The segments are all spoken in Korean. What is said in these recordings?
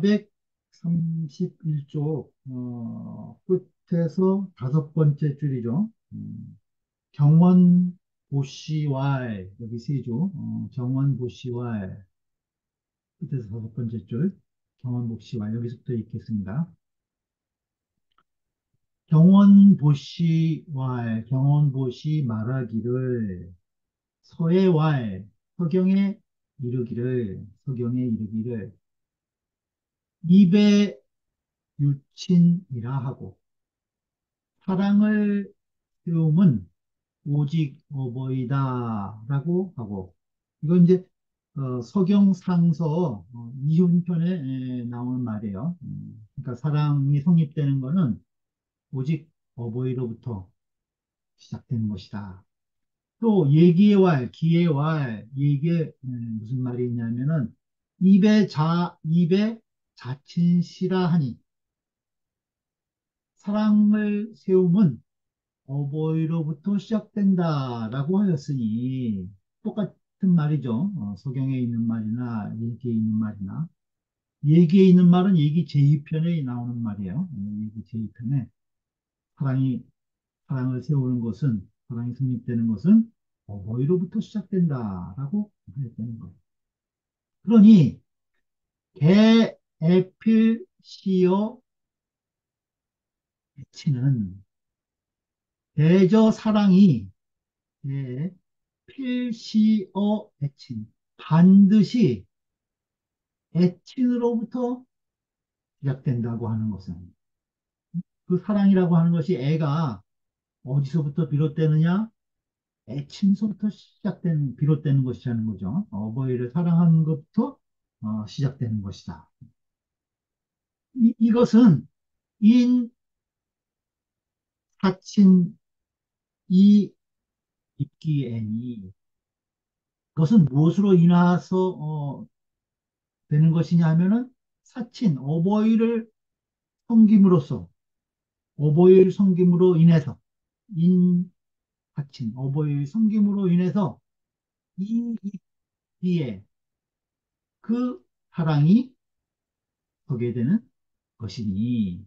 431쪽 어, 끝에서 다섯 번째 줄이죠. 음, 경원 보시왈 여기 세 줄, 어, 경원 보시왈 끝에서 다섯 번째 줄 경원 보시왈 여기서부터 읽겠습니다. 경원 보시왈 경원 보시 말하기를 서해왈 서경에 이르기를 서경에 이르기를 입에 유친이라 하고 사랑을 세움은 오직 어버이다 라고 하고 이건 이제 어, 서경상서 어, 이훈편에 에, 나오는 말이에요. 음, 그러니까 사랑이 성립되는 것은 오직 어버이로부터 시작되는 것이다. 또 얘기의 왈, 기의 왈, 얘기에 음, 무슨 말이 있냐면은 입에 자 입에 자친시라 하니 사랑을 세움은 어버이로부터 시작된다라고 하였으니 똑같은 말이죠. 어, 서경에 있는 말이나 얘기에 있는 말이나 얘기에 있는 말은 얘기 제2편에 나오는 말이에요. 어, 얘기 제2편에 사랑이 사랑을 세우는 것은 사랑이 성립되는 것은 어버이로부터 시작된다라고 하였다는 것. 그러니 개 에필 시어 치는 대저 사랑이 예, 필시어 애친 반드시 애친으로부터 시작된다고 하는 것은 그 사랑이라고 하는 것이 애가 어디서부터 비롯되느냐? 애친서부터 시작되는 비롯되는 것이라는 거죠. 어버이를 사랑하는 것부터 어, 시작되는 것이다. 이, 이것은 인 사친 이 입기 애니 그것은 무엇으로 인해서 어, 되는 것이냐 하면은 사친 어버이를 섬김으로써 어버이를 섬김으로 인해서 인 사친 어버이를 섬김으로 인해서 이 입기에 그 사랑이 서게 되는 것이니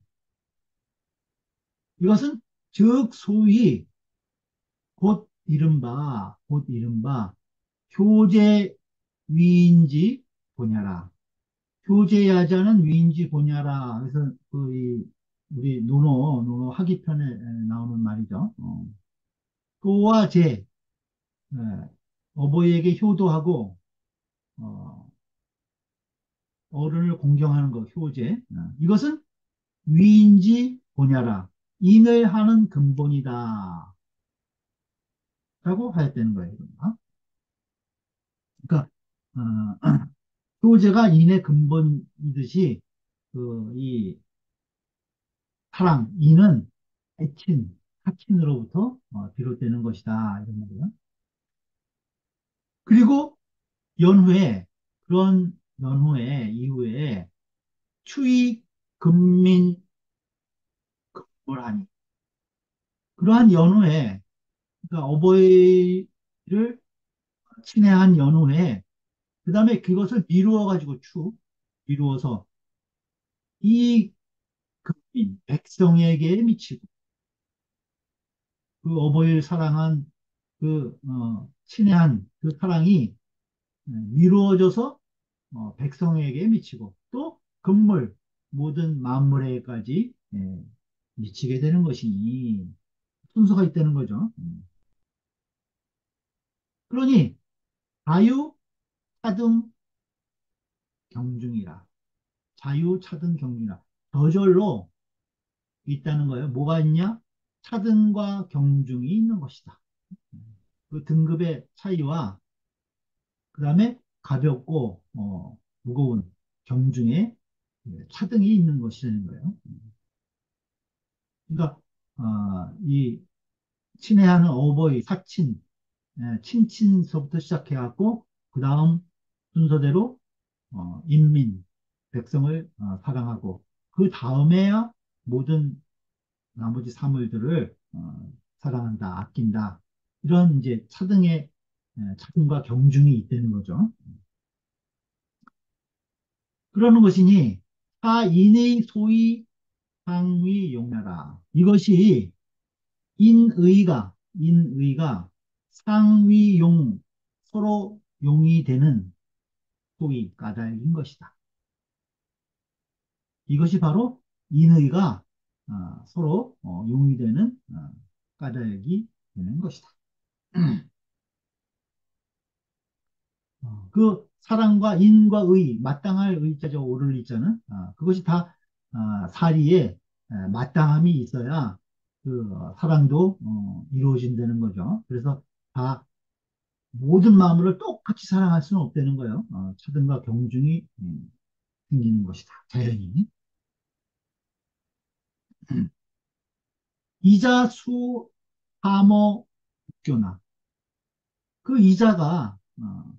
이것은 즉 소위 곧 이른바 곧 이른바 교제 위인지 보냐라 교제야자는 위인지 보냐라 그래서 그 우리 논어 논어 하기편에 나오는 말이죠 어. 또와 제 네. 어버이에게 효도하고 어, 어른을 공경하는 것 효제 어. 이것은 위인지 보냐라 인을 하는 근본이다. 라고 하였다는 거예요. 그러니까, 어, 교제가 인의 근본이듯이, 그, 이, 사랑, 인은 애친, 사친으로부터 어, 비롯되는 것이다. 이런 말이에요. 그리고 연후에, 그런 연후에, 이후에, 추위, 근민, 뭘 하니. 그러한 연후에, 그러니까 어버이를 친애한 연후에, 그 다음에 그것을 미루어 가지고 추, 미루어서 이 극빈, 백성에게 미치고, 그 어버이를 사랑한 그, 어, 친애한 그 사랑이 미루어져서 어, 백성에게 미치고, 또 금물, 모든 만물에까지 예, 미치게 되는 것이니 순서가 있다는 거죠. 음. 그러니 자유, 차등, 경중이라 자유, 차등, 경중이라 저절로 있다는 거예요. 뭐가 있냐? 차등과 경중이 있는 것이다. 그 등급의 차이와 그 다음에 가볍고 어, 무거운 경중에 차등이 있는 것이라는 거예요. 그러니까 어, 이 친애하는 어버이, 사친, 예, 친친서부터 시작해갖고 그 다음 순서대로 어, 인민, 백성을 어, 사랑하고 그 다음에야 모든 나머지 사물들을 어, 사랑한다, 아낀다 이런 이제 차등의 예, 차등과 경중이 있다는 거죠. 그러는 것이니 타인의 소위 상위 용나라. 이것이 인의가, 인의가 상위 용, 서로 용이 되는 소위 까닭인 것이다. 이것이 바로 인의가 어, 서로 어, 용이 되는 어, 까닭이 되는 것이다. 어, 그 사랑과 인과 의, 마땅할 의자죠. 오를 의자는. 아, 그것이 다 아, 사리에 에, 마땅함이 있어야 그 어, 사랑도 어, 이루어진다는 거죠. 그래서 다 모든 마음으로 똑같이 사랑할 수는 없다는 거예요. 어, 차등과 경중이 음, 생기는 것이다. 자연히. 이자 수 하모 교나 그 이자가 어,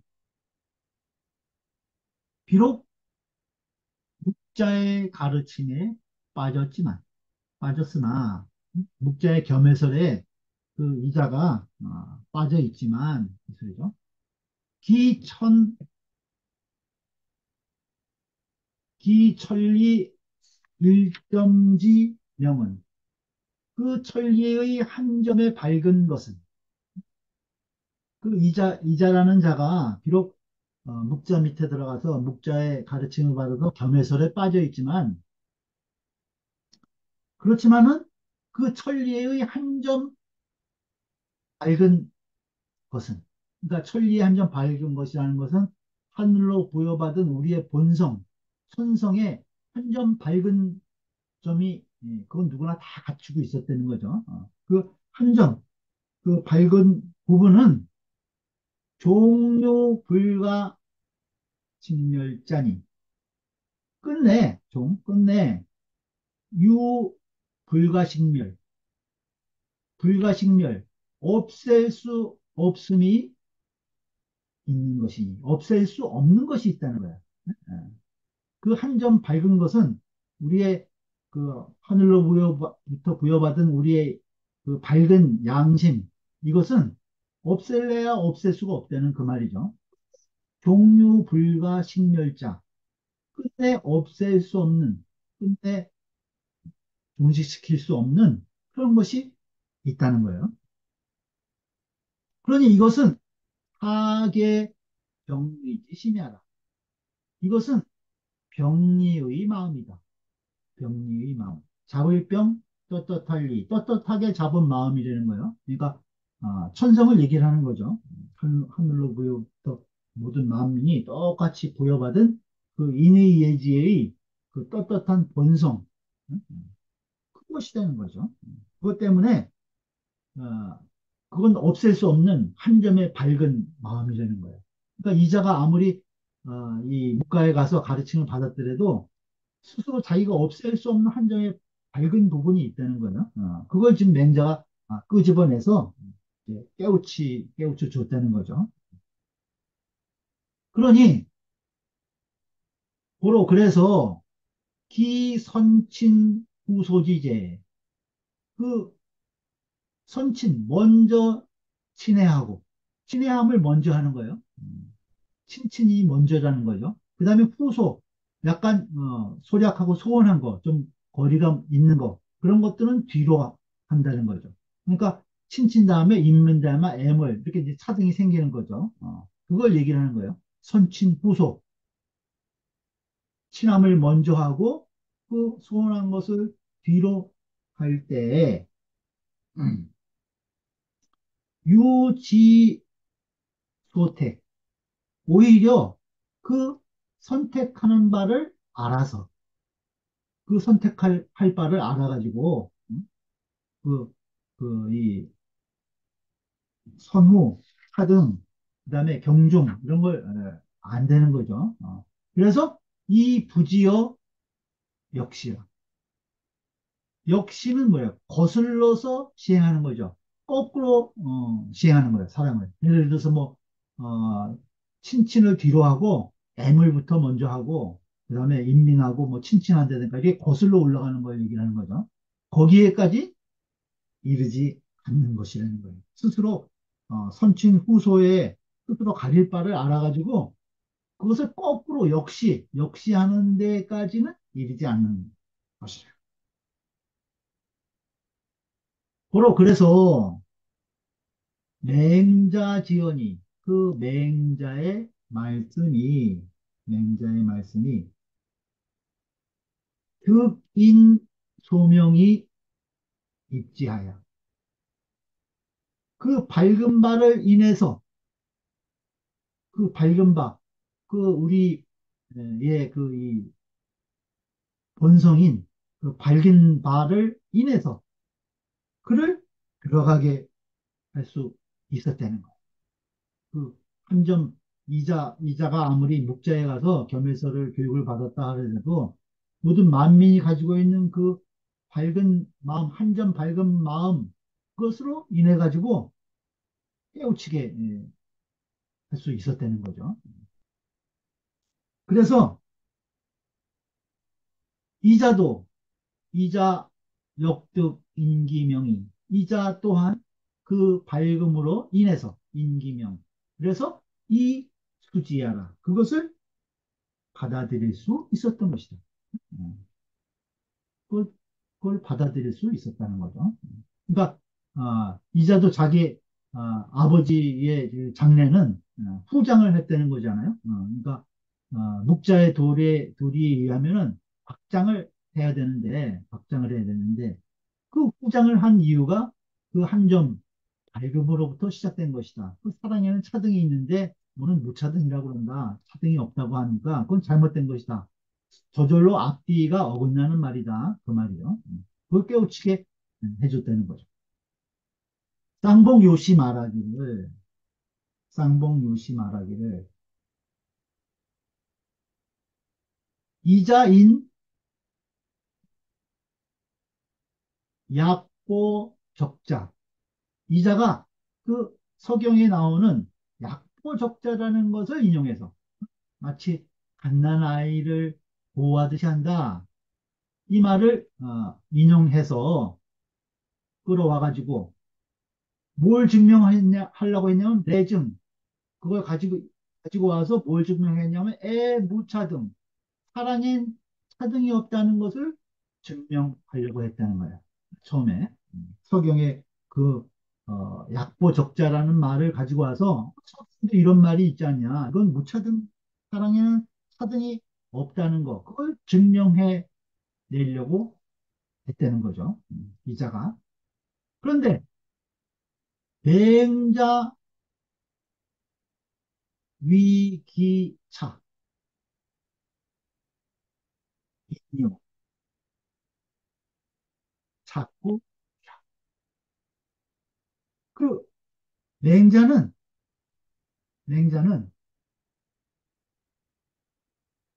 비록 묵자의 가르침에 빠졌지만 빠졌으나 묵자의 겸해설에 그 이자가 어, 빠져 있지만 무슨죠? 기천 기천리 일점지 명은 그 천리의 한 점에 밝은 것은 그 이자 이자라는 자가 비록 어, 묵자 밑에 들어가서 묵자의 가르침을 받아서 겸해설에 빠져 있지만 그렇지만은 그 천리의 한 점 밝은 것은 그러니까 천리의 한 점 밝은 것이라는 것은 하늘로 부여받은 우리의 본성, 천성의 한 점 밝은 점이 예, 그건 누구나 다 갖추고 있었다는 거죠. 어, 그한 점, 그 밝은 부분은 종료 불가 직멸자니. 끝내 종 끝내. 유 불가식멸 불가식멸 없앨 수 없음이 있는 것이 없앨 수 없는 것이 있다는 거야. 그 한 점 밝은 것은 우리의 그 하늘로 부여부터 부여받은 우리의 그 밝은 양심 이것은 없앨래야 없앨 수가 없다는 그 말이죠. 종류 불가 식멸자 끝내 없앨 수 없는 끝내 종식시킬 수 없는 그런 것이 있다는 거예요. 그러니 이것은 하계 병리지 심야라. 이것은 병리의 마음이다. 병리의 마음. 잡을 병 떳떳할 리. 떳떳하게 잡은 마음이라는 거예요. 그러니까 아, 천성을 얘기를 하는 거죠. 하늘로 부여부터 모든 만민이 똑같이 부여받은 그 인의 예지의 그 떳떳한 본성 그것이 되는 거죠. 그것 때문에 어, 그건 없앨 수 없는 한 점의 밝은 마음이 되는 거예요. 그러니까 이자가 아무리 어, 이 국가에 가서 가르침을 받았더라도 스스로 자기가 없앨 수 없는 한 점의 밝은 부분이 있다는 거예요. 어, 그걸 지금 맹자가 아, 끄집어내서 깨우치 깨우쳐 줬다는 거죠. 그러니 고로 그래서 기선친 후소지제 그 선친 먼저 친애하고 친애함을 먼저 하는 거예요. 음, 친친이 먼저라는 거죠. 그 다음에 후소 약간 어, 소략하고 소원한 거 좀 거리감 있는 거 그런 것들은 뒤로 한다는 거죠. 그러니까 친친 다음에 인문 다음에 애물 이렇게 이제 차등이 생기는 거죠. 어, 그걸 얘기를 하는 거예요. 선친 후소 친함을 먼저 하고 그 소원한 것을 뒤로 할 때, 음, 유지 소택. 오히려 그 선택하는 바를 알아서, 그 선택할 할 바를 알아가지고, 음, 그, 그, 이, 선후, 하등, 그 다음에 경중, 이런 걸, 어, 안 되는 거죠. 어. 그래서 이 부지어 역시요. 역시는 뭐예요? 거슬러서 시행하는 거죠. 거꾸로 어, 시행하는 거예요. 사랑을. 예를 들어서 뭐 어, 친친을 뒤로 하고 애물부터 먼저 하고 그 다음에 인민하고 뭐 친친한다든가 이게 거슬러 올라가는 걸 얘기하는 거죠. 거기에까지 이르지 않는 것이라는 거예요. 스스로 어, 선친 후소에 스스로 가릴 바를 알아가지고 그것을 거꾸로 역시 역시 하는 데까지는 이르지 않는 것이라. 고로 그래서 맹자지언이 그 맹자의 말씀이 맹자의 말씀이 득인 소명이 입지하여 그 밝은 바를 인해서 그 밝은 바, 그 우리의 그이 본성인 그 밝은 바를 인해서 그를 들어가게 할 수 있었다는 거예요. 그 한 점 이자 이자가 아무리 묵자에 가서 겸해서를 교육을 받았다 하더라도 모든 만민이 가지고 있는 그 밝은 마음, 한 점 밝은 마음 그것으로 인해 가지고 깨우치게 예, 할수 있었다는 거죠. 그래서 이자도 이자 역득 인기명이 이자 또한 그 밝음으로 인해서 인기명 그래서 이 수지야라 그것을 받아들일 수 있었던 것이다. 음. 그걸, 그걸 받아들일 수 있었다는 거죠. 그러니까 아, 이자도 자기 아, 버지의 그 장례는 어, 후장을 했다는 거잖아요. 어, 그러니까 어, 묵자의 도리에, 도리에 의하면은 박장을 해야 되는데 박장을 해야 되는데 그 후장을 한 이유가 그 한 점 밝음으로부터 시작된 것이다. 그 사랑에는 차등이 있는데 너는 무차등이라고 그런다. 차등이 없다고 하니까 그건 잘못된 것이다. 저절로 앞뒤가 어긋나는 말이다. 그 말이요. 그걸 깨우치게 해줬다는 거죠. 쌍봉 요시 말하기를 쌍봉 요시 말하기를 이자인 약보 적자. 이자가 그 서경에 나오는 약보 적자라는 것을 인용해서 마치 갓난 아이를 보호하듯이 한다. 이 말을 어, 인용해서 끌어와가지고 뭘 증명하냐, 하려고 했냐면, 내증. 그걸 가지고, 가지고 와서 뭘 증명했냐면, 애, 무차등. 사랑인 차등이 없다는 것을 증명하려고 했다는 거야. 처음에. 서경에 그, 어, 약보 적자라는 말을 가지고 와서, 이런 말이 있지 않냐. 이건 무차등, 사랑에는 차등이 없다는 거. 그걸 증명해 내려고 했다는 거죠. 이자가. 그런데 맹자 위기차. 인요 자꾸 그 맹자는 맹자는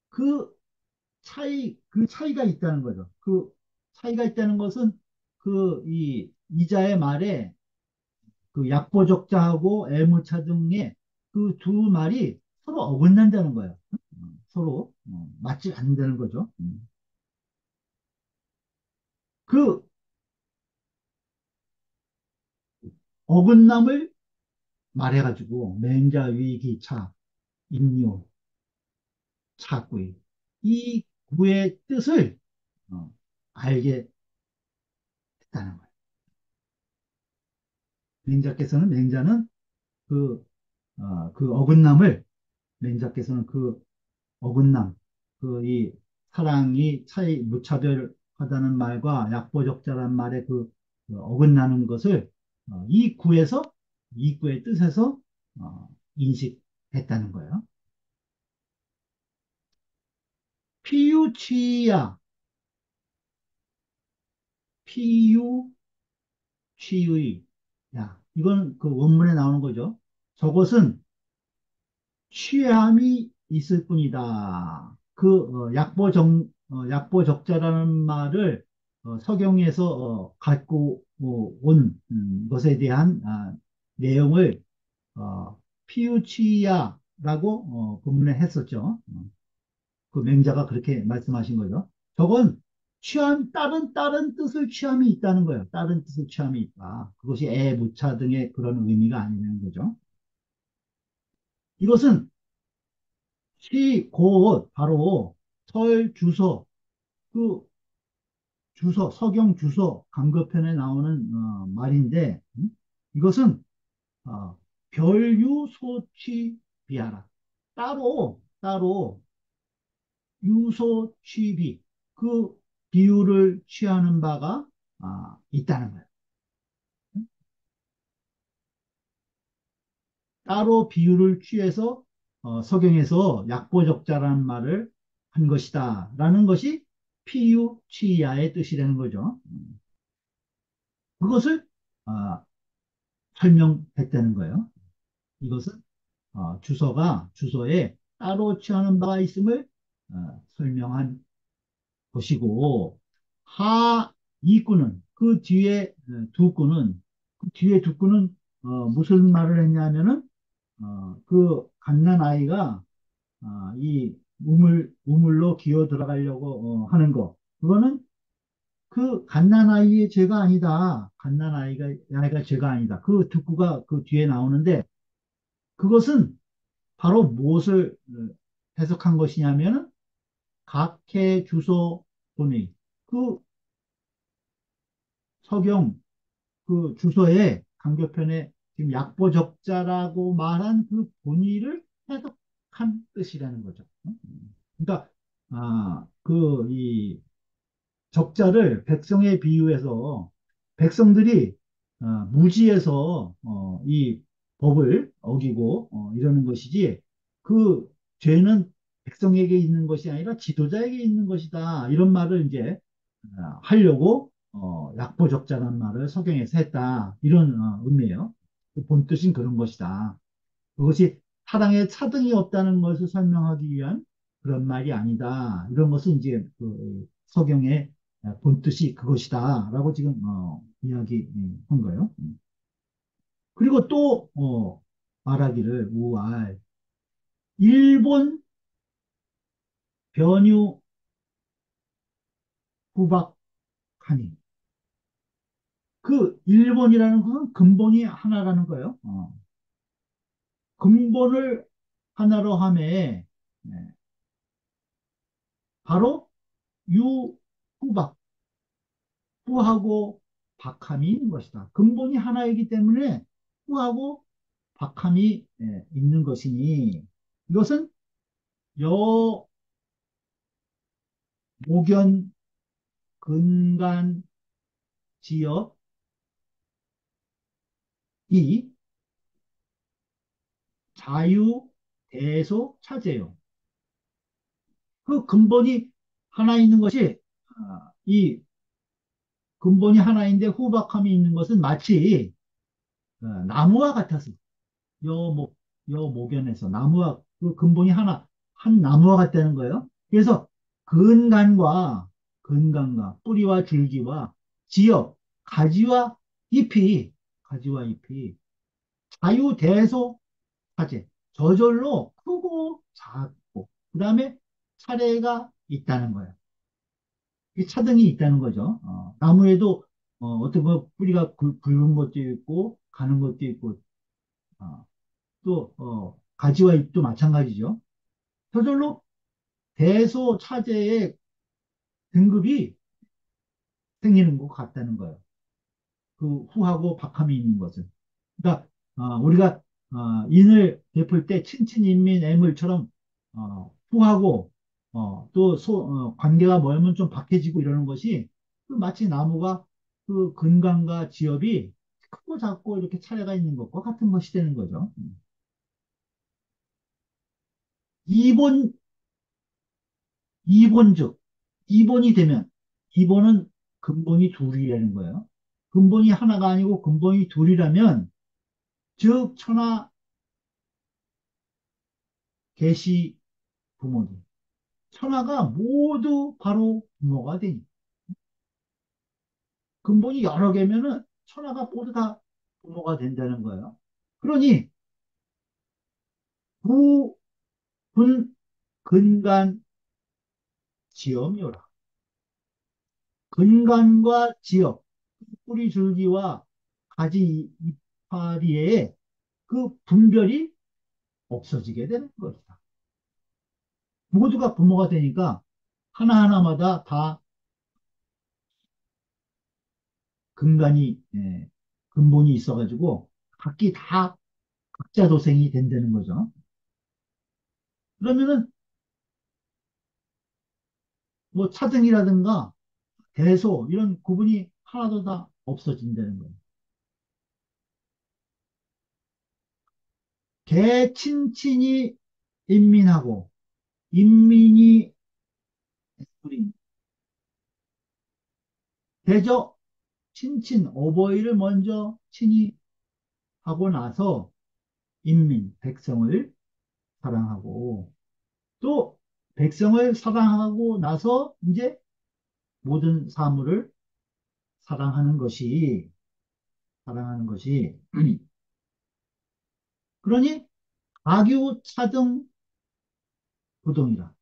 그 차이 그 차이가 있다는 거죠. 그 차이가 있다는 것은 그 이 이자의 말에 그 약보적자하고 애무차 등의 그 두 말이 서로 어긋난다는 거예요. 서로 어, 맞지 않는다는 거죠. 음. 그 어긋남을 말해가지고 맹자 위기차 임요 차구이 이 구의 뜻을 어, 알게 됐다는 거예요. 맹자께서는 맹자는 그, 어, 그 어긋남을 맹자께서는 그 어긋남 그 이 사랑이 차이 무차별하다는 말과 약보적자란 말의 그, 그 어긋나는 것을 어, 이 구에서 이 구의 뜻에서 어, 인식했다는 거예요. 피유치야 피유치의 야, 이건 그 원문에 나오는 거죠. 저것은 취함이 있을 뿐이다. 그 어, 약보적 어, 약보적자라는 말을 어, 서경에서 어, 갖고 온 음, 것에 대한 아, 내용을 어, 피우치야라고 어, 본문에 했었죠. 어, 그 맹자가 그렇게 말씀하신 거죠. 저건 취함, 다른, 다른 뜻을 취함이 있다는 거예요. 다른 뜻을 취함이 있다. 그것이 애, 무차 등의 그런 의미가 아니라는 거죠. 이것은 시, 곧, 바로 설, 주소, 그 주소, 서경 주소 강급편에 나오는 어, 말인데 음? 이것은 어, 별유 소취 비하라. 따로 따로 유소 취비 그 비유를 취하는 바가 아, 있다는 거예요. 따로 비유를 취해서 어, 서경에서 약보적자라는 말을 한 것이다. 라는 것이 피유 취야의 뜻이라는 거죠. 그것을 어, 설명했다는 거예요. 이것은 어, 주소가 주소에 따로 취하는 바가 있음을 어, 설명한 것이고 하 이구는 그 뒤에 어, 두 구는 그 뒤에 두 구는 어, 무슨 말을 했냐면은 어, 그 갓난 아이가 아, 이 우물 우물로 기어 들어가려고 어, 하는 거 그거는 그 갓난 아이의 죄가 아니다. 갓난 아이가 아이가 죄가 아니다. 그 듣구가 그 뒤에 나오는데 그것은 바로 무엇을 어, 해석한 것이냐면은 각해 주소 본의 그 서경 그 주소에 강교편에 지금 약보 적자라고 말한 그 본의를 해석한 뜻이라는 거죠. 그러니까 아, 그 이 적자를 백성에 비유해서 백성들이 어, 무지해서 어, 이 법을 어기고 어, 이러는 것이지 그 죄는 백성에게 있는 것이 아니라 지도자에게 있는 것이다. 이런 말을 이제 어, 하려고 어, 약보적자라는 말을 석영에서 했다. 이런 어, 의미예요. 그 본뜻인 그런 것이다. 그것이 사랑에 차등이 없다는 것을 설명하기 위한 그런 말이 아니다. 이런 것은 이제 그 서경의 본뜻이 그것이다 라고 지금 어, 이야기한 거예요. 그리고 또 어, 말하기를 우알 일본 변유 후박하니 그 일본이라는 것은 근본이 하나라는 거예요. 어. 근본을 하나로 함에 네. 바로 유후박 후하고 박함이 있는 것이다. 근본이 하나이기 때문에 후하고 박함이 네, 있는 것이니 이것은 여 목연 근간 지역 이 자유 대소 차제요. 그 근본이 하나 있는 것이 아, 이 근본이 하나인데 후박함이 있는 것은 마치 어, 나무와 같아서 여목 여목연에서 나무와 그 근본이 하나 한 나무와 같다는 거예요. 그래서 근간과 근간과 뿌리와 줄기와 지역 가지와 잎이 가지와 잎이 자유대소 화제 저절로 크고 작고 그 다음에 차례가 있다는 거예요. 차등이 있다는 거죠. 어, 나무에도 어, 떤거 뿌리가 굵, 은 것도 있고 가는 것도 있고 어, 또 어, 가지와 잎도 마찬가지죠. 저절로 대소 차제의 등급이 생기는 것 같다는 거예요. 그 후하고 박함이 있는 것은. 그러니까 어, 우리가 어, 인을 베풀 때 친친인민 애물처럼 어, 후하고 어, 또 소, 어, 관계가 멀면 좀 박해지고 이러는 것이 그 마치 나무가 그 근간과 지엽이 크고 작고 이렇게 차례가 있는 것과 같은 것이 되는 거죠. 이본, 이본즉, 이본이 되면, 이본은 근본이 둘이라는 거예요. 근본이 하나가 아니고 근본이 둘이라면, 즉, 천하 계시 부모님. 천하가 모두 바로 부모가 되니. 근본이 여러 개면은 천하가 모두 다 부모가 된다는 거예요. 그러니, 부, 분, 근간, 지 엄이 요라. 근간과 지엄, 그 뿌리 줄기와 가지 이파리에 그 분별이 없어지게 되는 것이다. 모두가 부모가 되니까 하나하나마다 다 근간이, 예, 근본이 있어가지고 각기 다 각자 도생이 된다는 거죠. 그러면은 뭐 차등이라든가 대소 이런 구분이 하나도 다 없어진다는 거예요. 개친친이 인민하고 인민이 우리 대저 친친 어버이를 먼저 친히 하고 나서 인민 백성을 사랑하고 또 백성을 사랑하고 나서 이제 모든 사물을 사랑하는 것이 사랑하는 것이 그러니 악유 차등 부동이라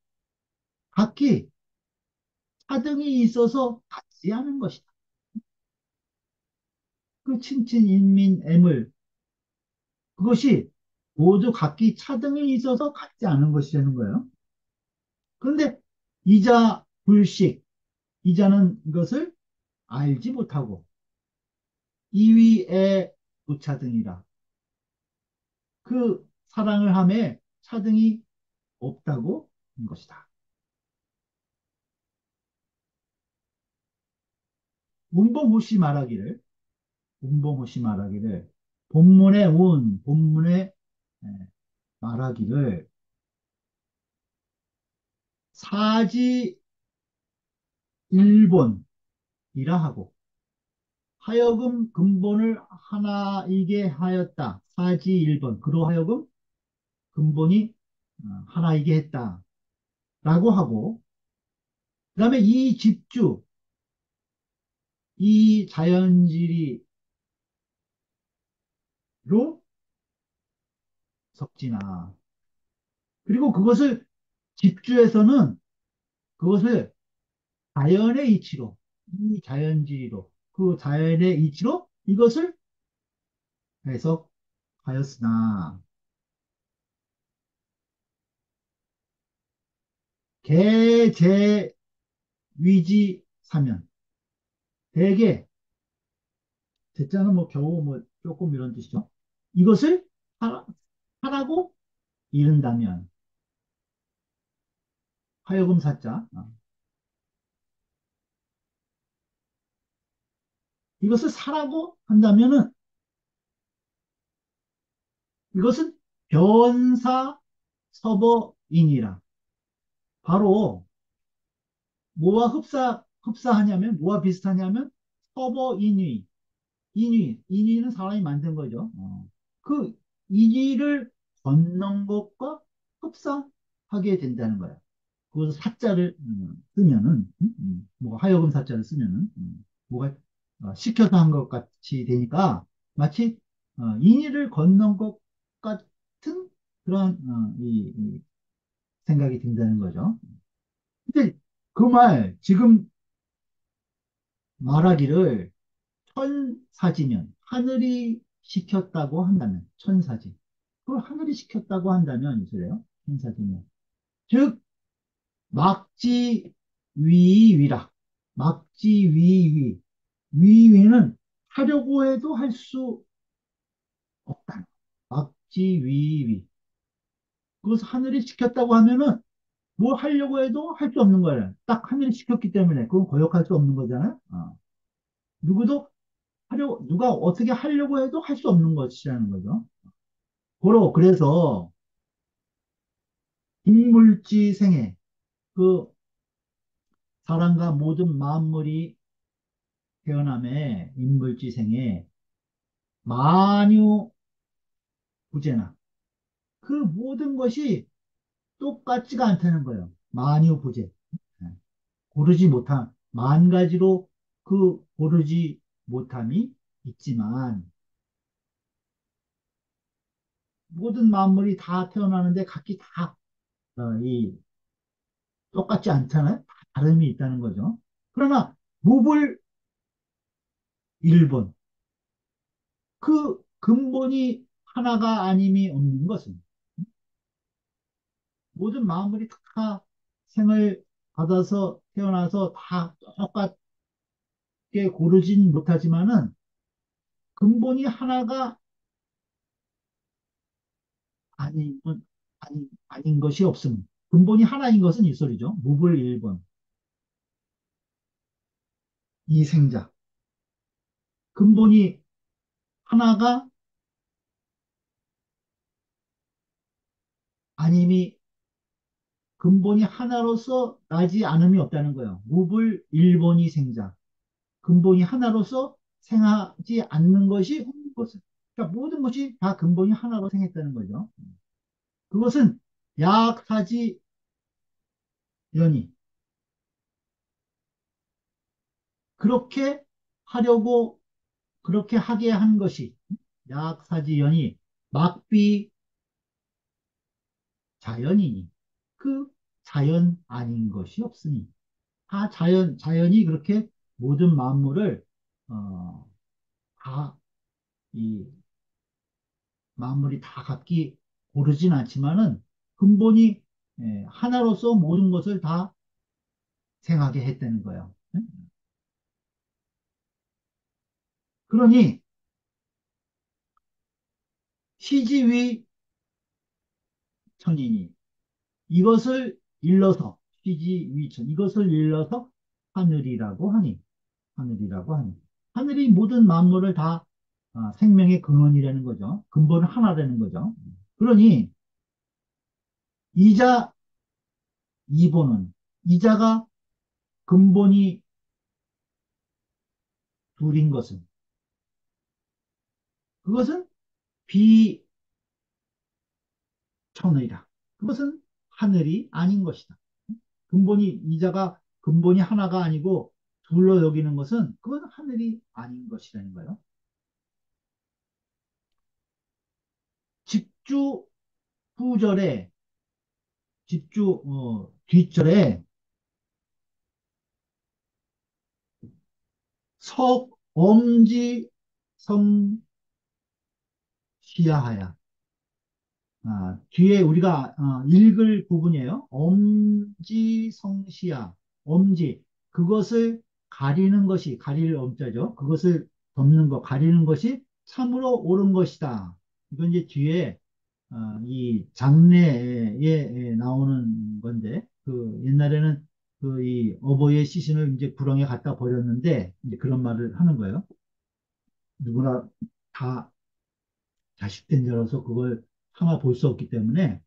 각기 차등이 있어서 같지 않은 것이다. 그 친친 인민 애물 그것이 모두 각기 차등이 있어서 같지 않은 것이라는 거예요. 그런데 이자 불식 이자는 이것을 알지 못하고 이위에 무차등이라 그 사랑을 함에 차등이 없다고 한 것이다. 문봉호씨 말하기를 문봉호씨 말하기를 본문의 운 본문의 말하기를 사지 일본이라 하고 하여금 근본을 하나이게 하였다. 사지 일본 그로 하여금 근본이 어, 하나이게 했다. 라고 하고 그 다음에 이 집주 이 자연지리로 석진아 그리고 그것을 집주에서는 그것을 자연의 이치로 이 자연지리로 그 자연의 이치로 이것을 해석하였으나 개제 위지 사면 대개 대자는 뭐 겨우 뭐 조금 이런 뜻이죠. 이것을 하라, 하라고 이른다면 하여금 사자 어. 이것을 사라고 한다면은 이것은 변사 서버인이라 바로 뭐와 흡사 흡사하냐면 뭐와 비슷하냐면 서버인위 인위 인위는 사람이 만든 거죠. 어. 그 인위를 걷는 것과 흡사하게 된다는 거야. 그 사자를 음, 쓰면은 뭐 하여금 사자를 쓰면은 음, 뭐가 어, 시켜서 한 것 같이 되니까 마치 어, 인위를 걷는 것 같은 그런 어, 이, 이 생각이 든다는 거죠. 근데 그 말 지금 말하기를 천사지면 하늘이 시켰다고 한다면 천사지. 그걸 하늘이 시켰다고 한다면 그래요. 천사지면. 즉 막지 위위라 막지 위위 위위는 하려고 해도 할 수 없다 막지 위위 그것을 하늘이 시켰다고 하면은 뭘 하려고 해도 할 수 없는 거예요. 딱 하늘이 시켰기 때문에 그건 거역할 수 없는 거잖아요. 어. 누구도 하려 누가 어떻게 하려고 해도 할 수 없는 것이라는 거죠. 고로 그래서 인물지 생애 그 사람과 모든 만물이 태어남에 인물지 생애 만유 부재나 그 모든 것이 똑같지가 않다는 거예요. 만유 부재. 예. 고르지 못한, 만 가지로 그 고르지 못함이 있지만, 모든 만물이 다 태어나는데 각기 다, 어, 이, 똑같지 않잖아요? 다 다름이 있다는 거죠. 그러나, 무불 일본. 그 근본이 하나가 아님이 없는 것은 모든 만물이 다 생을 받아서 태어나서 다 똑같게 고르진 못하지만은 근본이 하나가 아닌, 아닌, 아닌 것이 없음. 근본이 하나인 것은 이 소리죠. 무불 1번. 이생자. 근본이 하나가 아님이 근본이 하나로서 나지 않음이 없다는 거예요. 무불 1번이 생자. 근본이 하나로서 생하지 않는 것이 없는 것은. 그러니까 모든 것이 다 근본이 하나로 생했다는 거죠. 그것은 약사지 연이. 그렇게 하려고 그렇게 하게 한 것이 약사지 연이 막비 자연이니 그 자연 아닌 것이 없으니 다 자연 자연이 그렇게 모든 만물을 어, 다이 만물이 다 각기 고르진 않지만은 근본이 예, 하나로서 모든 것을 다 생하게 했다는 거예요. 그러니 시지위 천이니 이것을 일러서 시지위천 이것을 일러서 하늘이라고 하니 하늘이라고 하니 하늘이 모든 만물을 다 아, 생명의 근원이라는 거죠. 근본은 하나라는 거죠. 그러니 이자 이보는 이자가 근본이 둘인 것은 그것은 비천의라. 그것은 하늘이 아닌 것이다. 근본이 이자가 근본이 하나가 아니고 둘로 여기는 것은 그건 하늘이 아닌 것이라는 거예요. 집주 후절에 집주 어, 뒷절에 석 엄지 성 시야하야 아, 뒤에 우리가 어, 읽을 부분이에요. 엄지 성 시야 엄지 그것을 가리는 것이 가릴 엄자죠. 그것을 덮는 것 가리는 것이 참으로 옳은 것이다. 이건 이제 뒤에 어, 이 장례에 나오는 건데 그 옛날에는 그 이 어버이의 시신을 이제 구렁에 갖다 버렸는데 이제 그런 말을 하는 거예요. 누구나 다 자식된 자로서 그걸 참아 볼수 없기 때문에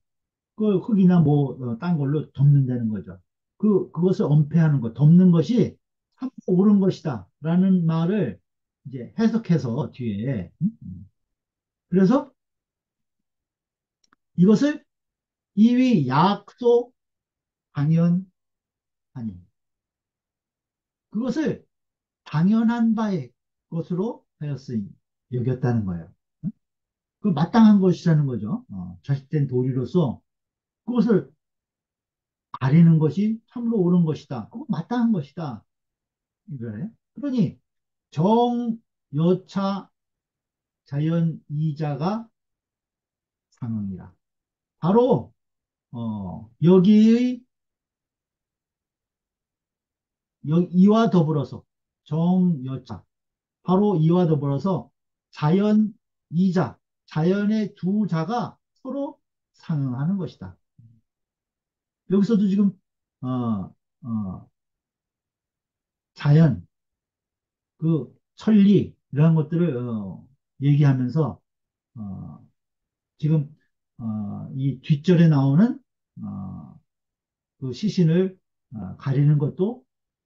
그 흙이나 뭐딴 어, 걸로 덮는다는 거죠. 그 그것을 엄폐하는 것, 덮는 것이 참 옳은 것이다라는 말을 이제 해석해서 뒤에 음? 음. 그래서 이것을 이위 약속 당연하니 그것을 당연한 바의 것으로 하였으니 여겼다는 거예요. 그 마땅한 것이라는 거죠. 어, 자식된 도리로서 그것을 가리는 것이 참으로 옳은 것이다. 그거 마땅한 것이다. 이거예요. 그러니 정 여차 자연 이자가 상응이라. 바로 어, 여기의 이와 더불어서 정여자 바로 이와 더불어서 자연 이자 자연의 두 자가 서로 상응하는 것이다. 여기서도 지금 어, 어, 자연 그 천리 이런 것들을 어, 얘기하면서 어, 지금 어, 이 뒷절에 나오는 어, 그 시신을 어, 가리는 것도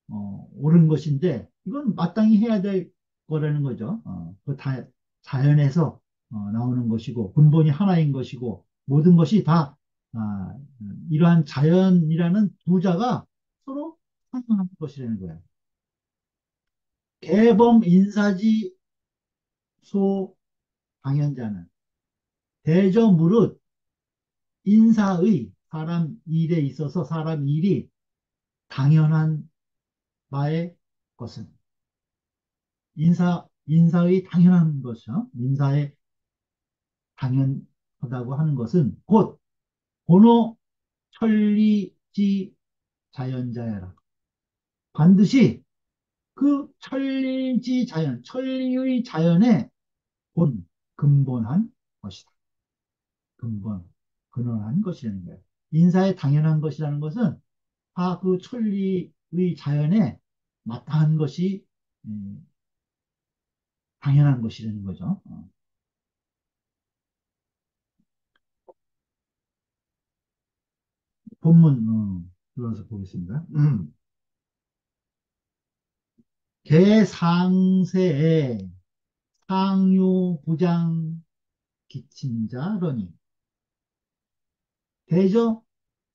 어, 옳은 것인데 이건 마땅히 해야 될 거라는 거죠. 어, 그 다, 자연에서 어, 나오는 것이고 근본이 하나인 것이고 모든 것이 다 아, 이러한 자연이라는 부자가 서로 상응하는 것이라는 거예요. 개범 인사지 소 방현자는 대저 무릇 인사의 사람 일에 있어서 사람 일이 당연한 바의 것은 인사 인사의 당연한 것이요. 인사의 당연하다고 하는 것은 곧 본호 천리지 자연자야라. 반드시 그 천리지 자연, 천리의 자연의 본, 근본한 것이다. 근본, 근원한 것이라는 거예요. 인사에 당연한 것이라는 것은 다그 천리의 자연에 마땅한 것이 음, 당연한 것이라는 거죠. 어. 본문 어, 들어서 보겠습니다. 음. 개상세에 상유 부장 기친자러니 대저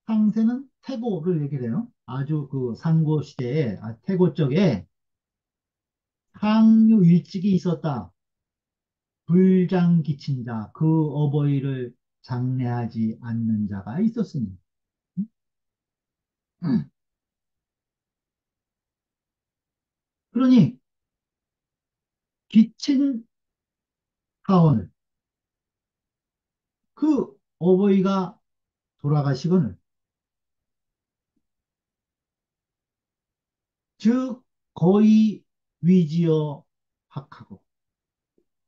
상세는 태고를 얘기를 해요. 아주 그 상고 시대에 아, 태고 쪽에 상류 일찍이 있었다. 불장 기친 자 그 어버이를 장례하지 않는 자가 있었으니 음. 그러니 기친 사원을 그 어버이가 돌아가시거늘. 즉 거의 위지어 학하고.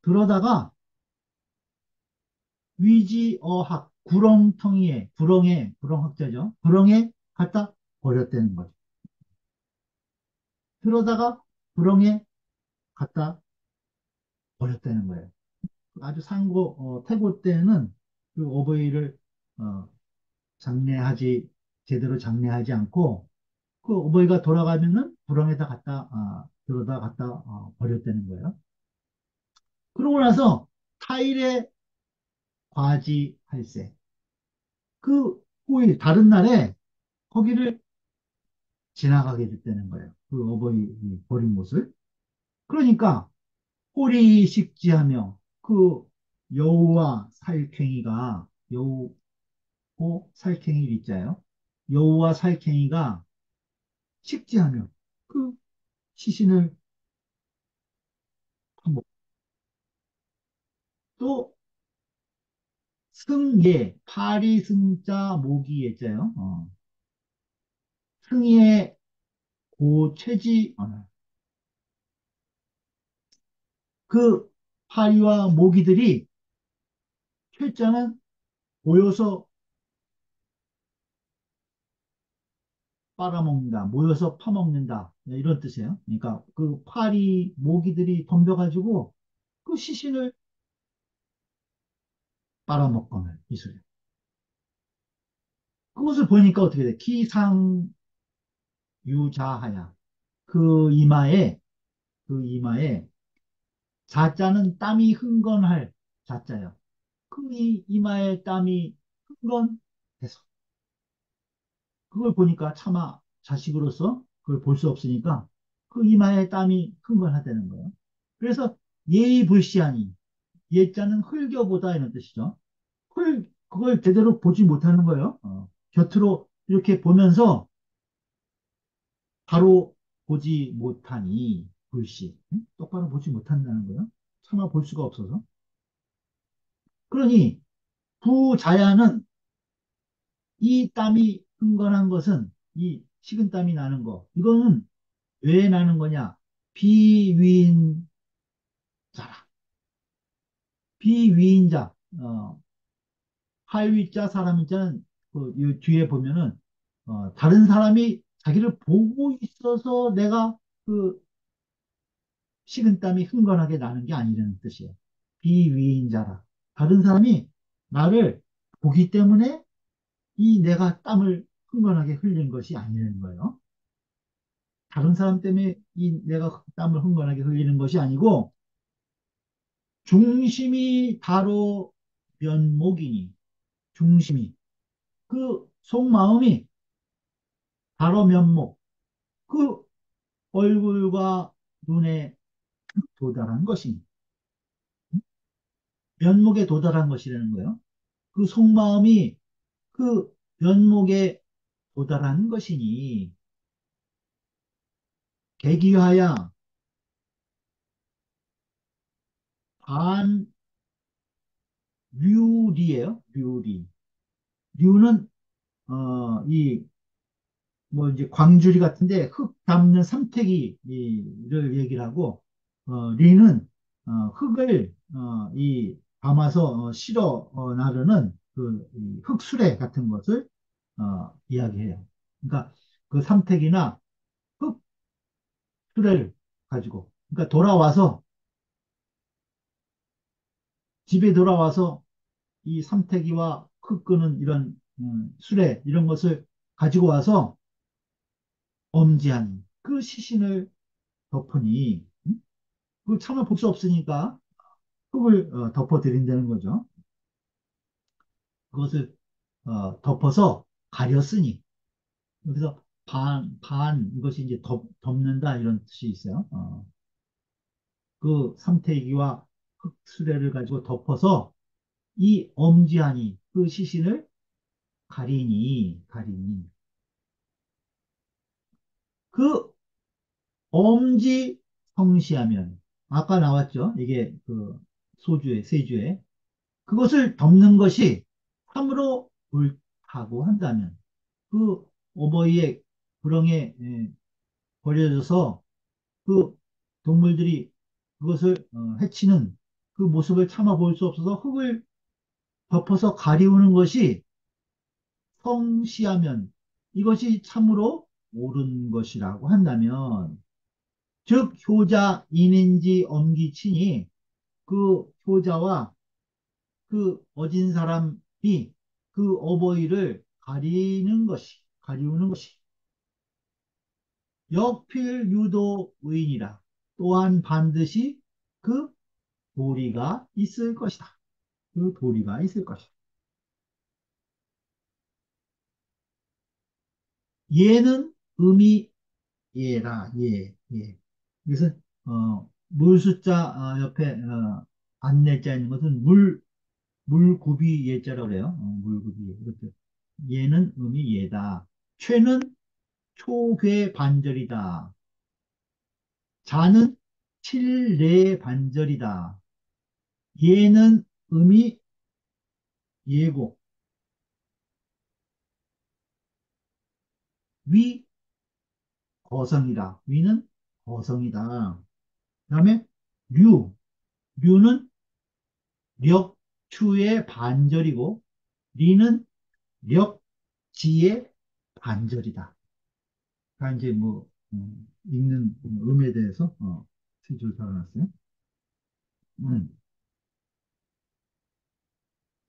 그러다가 위지어학 구렁텅이에 구렁에 구렁학자죠. 구렁에 갖다 버렸다는 거죠. 그러다가 구렁에 갖다 버렸다는 거예요. 아주 상고 어, 태고 때는 그 어버이를 어, 장례하지 제대로 장례하지 않고 그 어버이가 돌아가면은 구렁에다 갖다 아, 들어다 갖다 어, 버렸다는 거예요. 그러고 나서 타일에 과지 할세 그 후일 다른 날에 거기를 지나가게 됐다는 거예요. 그 어버이 버린 곳을. 그러니까 꼬리 식지하며 그 여우와 살쾡이가 여우 고 살쾡이 일자요. 여우와 살쾡이가 식지하며 그 시신을 또 승예 파리 승자 모기 예자요. 어. 승예 고체지 어. 그 파리와 모기들이 철자는 모여서 빨아먹는다, 모여서 파먹는다 네, 이런 뜻이에요. 그러니까 그 파리 모기들이 덤벼가지고 그 시신을 빨아먹거늘 이 소리. 그것을 보니까 어떻게 돼? 기상 유자하야. 그 이마에 그 이마에 자자는 땀이 흥건할 자자요. 그 이, 이마에 땀이 흥건해서 그걸 보니까 차마 자식으로서 그걸 볼 수 없으니까 그 이마에 땀이 흥건하다는 거예요. 그래서 예의 불시하니 예자는 흘겨보다 이런 뜻이죠. hul그걸 제대로 보지 못하는 거예요. 어, 곁으로 이렇게 보면서 바로 보지 못하니 불시 응? 똑바로 보지 못한다는 거예요. 차마 볼 수가 없어서. 그러니 부자야는 이 땀이 흥건한 것은 이 식은땀이 나는 거 이거는 왜 나는 거냐? 비위인자라. 비위인자. 어, 하위자 사람인자는 그 뒤에 보면은 어, 다른 사람이 자기를 보고 있어서 내가 그 식은땀이 흥건하게 나는 게 아니라는 뜻이에요. 비위인자라. 다른 사람이 나를 보기 때문에 이 내가 땀을 흥건하게 흘린 것이 아니라는 거예요. 다른 사람 때문에 이 내가 땀을 흥건하게 흘리는 것이 아니고 중심이 다로 면목이니 중심이 그 속마음이 바로 면목 그 얼굴과 눈에 도달한 것이니 면목에 도달한 것이라는 거예요. 그 속마음이 그 면목에 도달한 것이니 계기하야 반류리예요. 류리. 류는 어, 이 뭐 이제 광주리 같은데 흙 담는 삼태기를 얘기를 하고 어, 리는 어, 흙을 어, 이 담아서 어, 실어 어, 나르는 그이 흙수레 같은 것을 어, 이야기해요. 그러니까 그 삼태기나 흙수레를 가지고 그러니까 돌아와서 집에 돌아와서 이 삼태기와 흙 끄는 이런 음, 수레 이런 것을 가지고 와서 엄지한 그 시신을 덮으니 음? 그 차마 볼수 없으니까 흙을 어, 덮어 드린다는 거죠. 그것을 어, 덮어서 가렸으니 여기서 반, 반 이것이 이제 덮, 덮는다 이런 뜻이 있어요. 어, 그 삼태기와 흙수레를 가지고 덮어서 이 엄지한이 그 시신을 가리니 가리니 그 엄지 성시하면 아까 나왔죠. 이게 그 소주에 세주에 그것을 덮는 것이 참으로 옳 다고 한다면 그 오버이의 구렁에 예, 버려져서 그 동물들이 그것을 어, 해치는 그 모습을 참아 볼 수 없어서 흙을 덮어서 가리우는 것이 성시하면 이것이 참으로 옳은 것이라고 한다면 즉 효자 인인지 엄기친이 그 효자와 그 어진 사람이 그 어버이를 가리는 것이 가리우는 것이 역필 유도 의인이라 또한 반드시 그 도리가 있을 것이다. 그 도리가 있을 것이다. 얘는 음이 예라 예 예. 그래서 어, 물 숫자 어, 옆에 어, 안내자 있는 것은 물 물구비 예자라고 그래요. 어, 물구비 예. 이것도 얘는 음이 예다. 최는 초괴 반절이다. 자는 칠례 반절이다. 얘는 음이 예고 위 거성이다. 위는 거성이다. 그 다음에 류 류는 력 추의 반절이고 리는 력지의 반절이다. 다 이제 뭐 음, 읽는 음에 대해서 어, 세줄 달아놨어요. 음.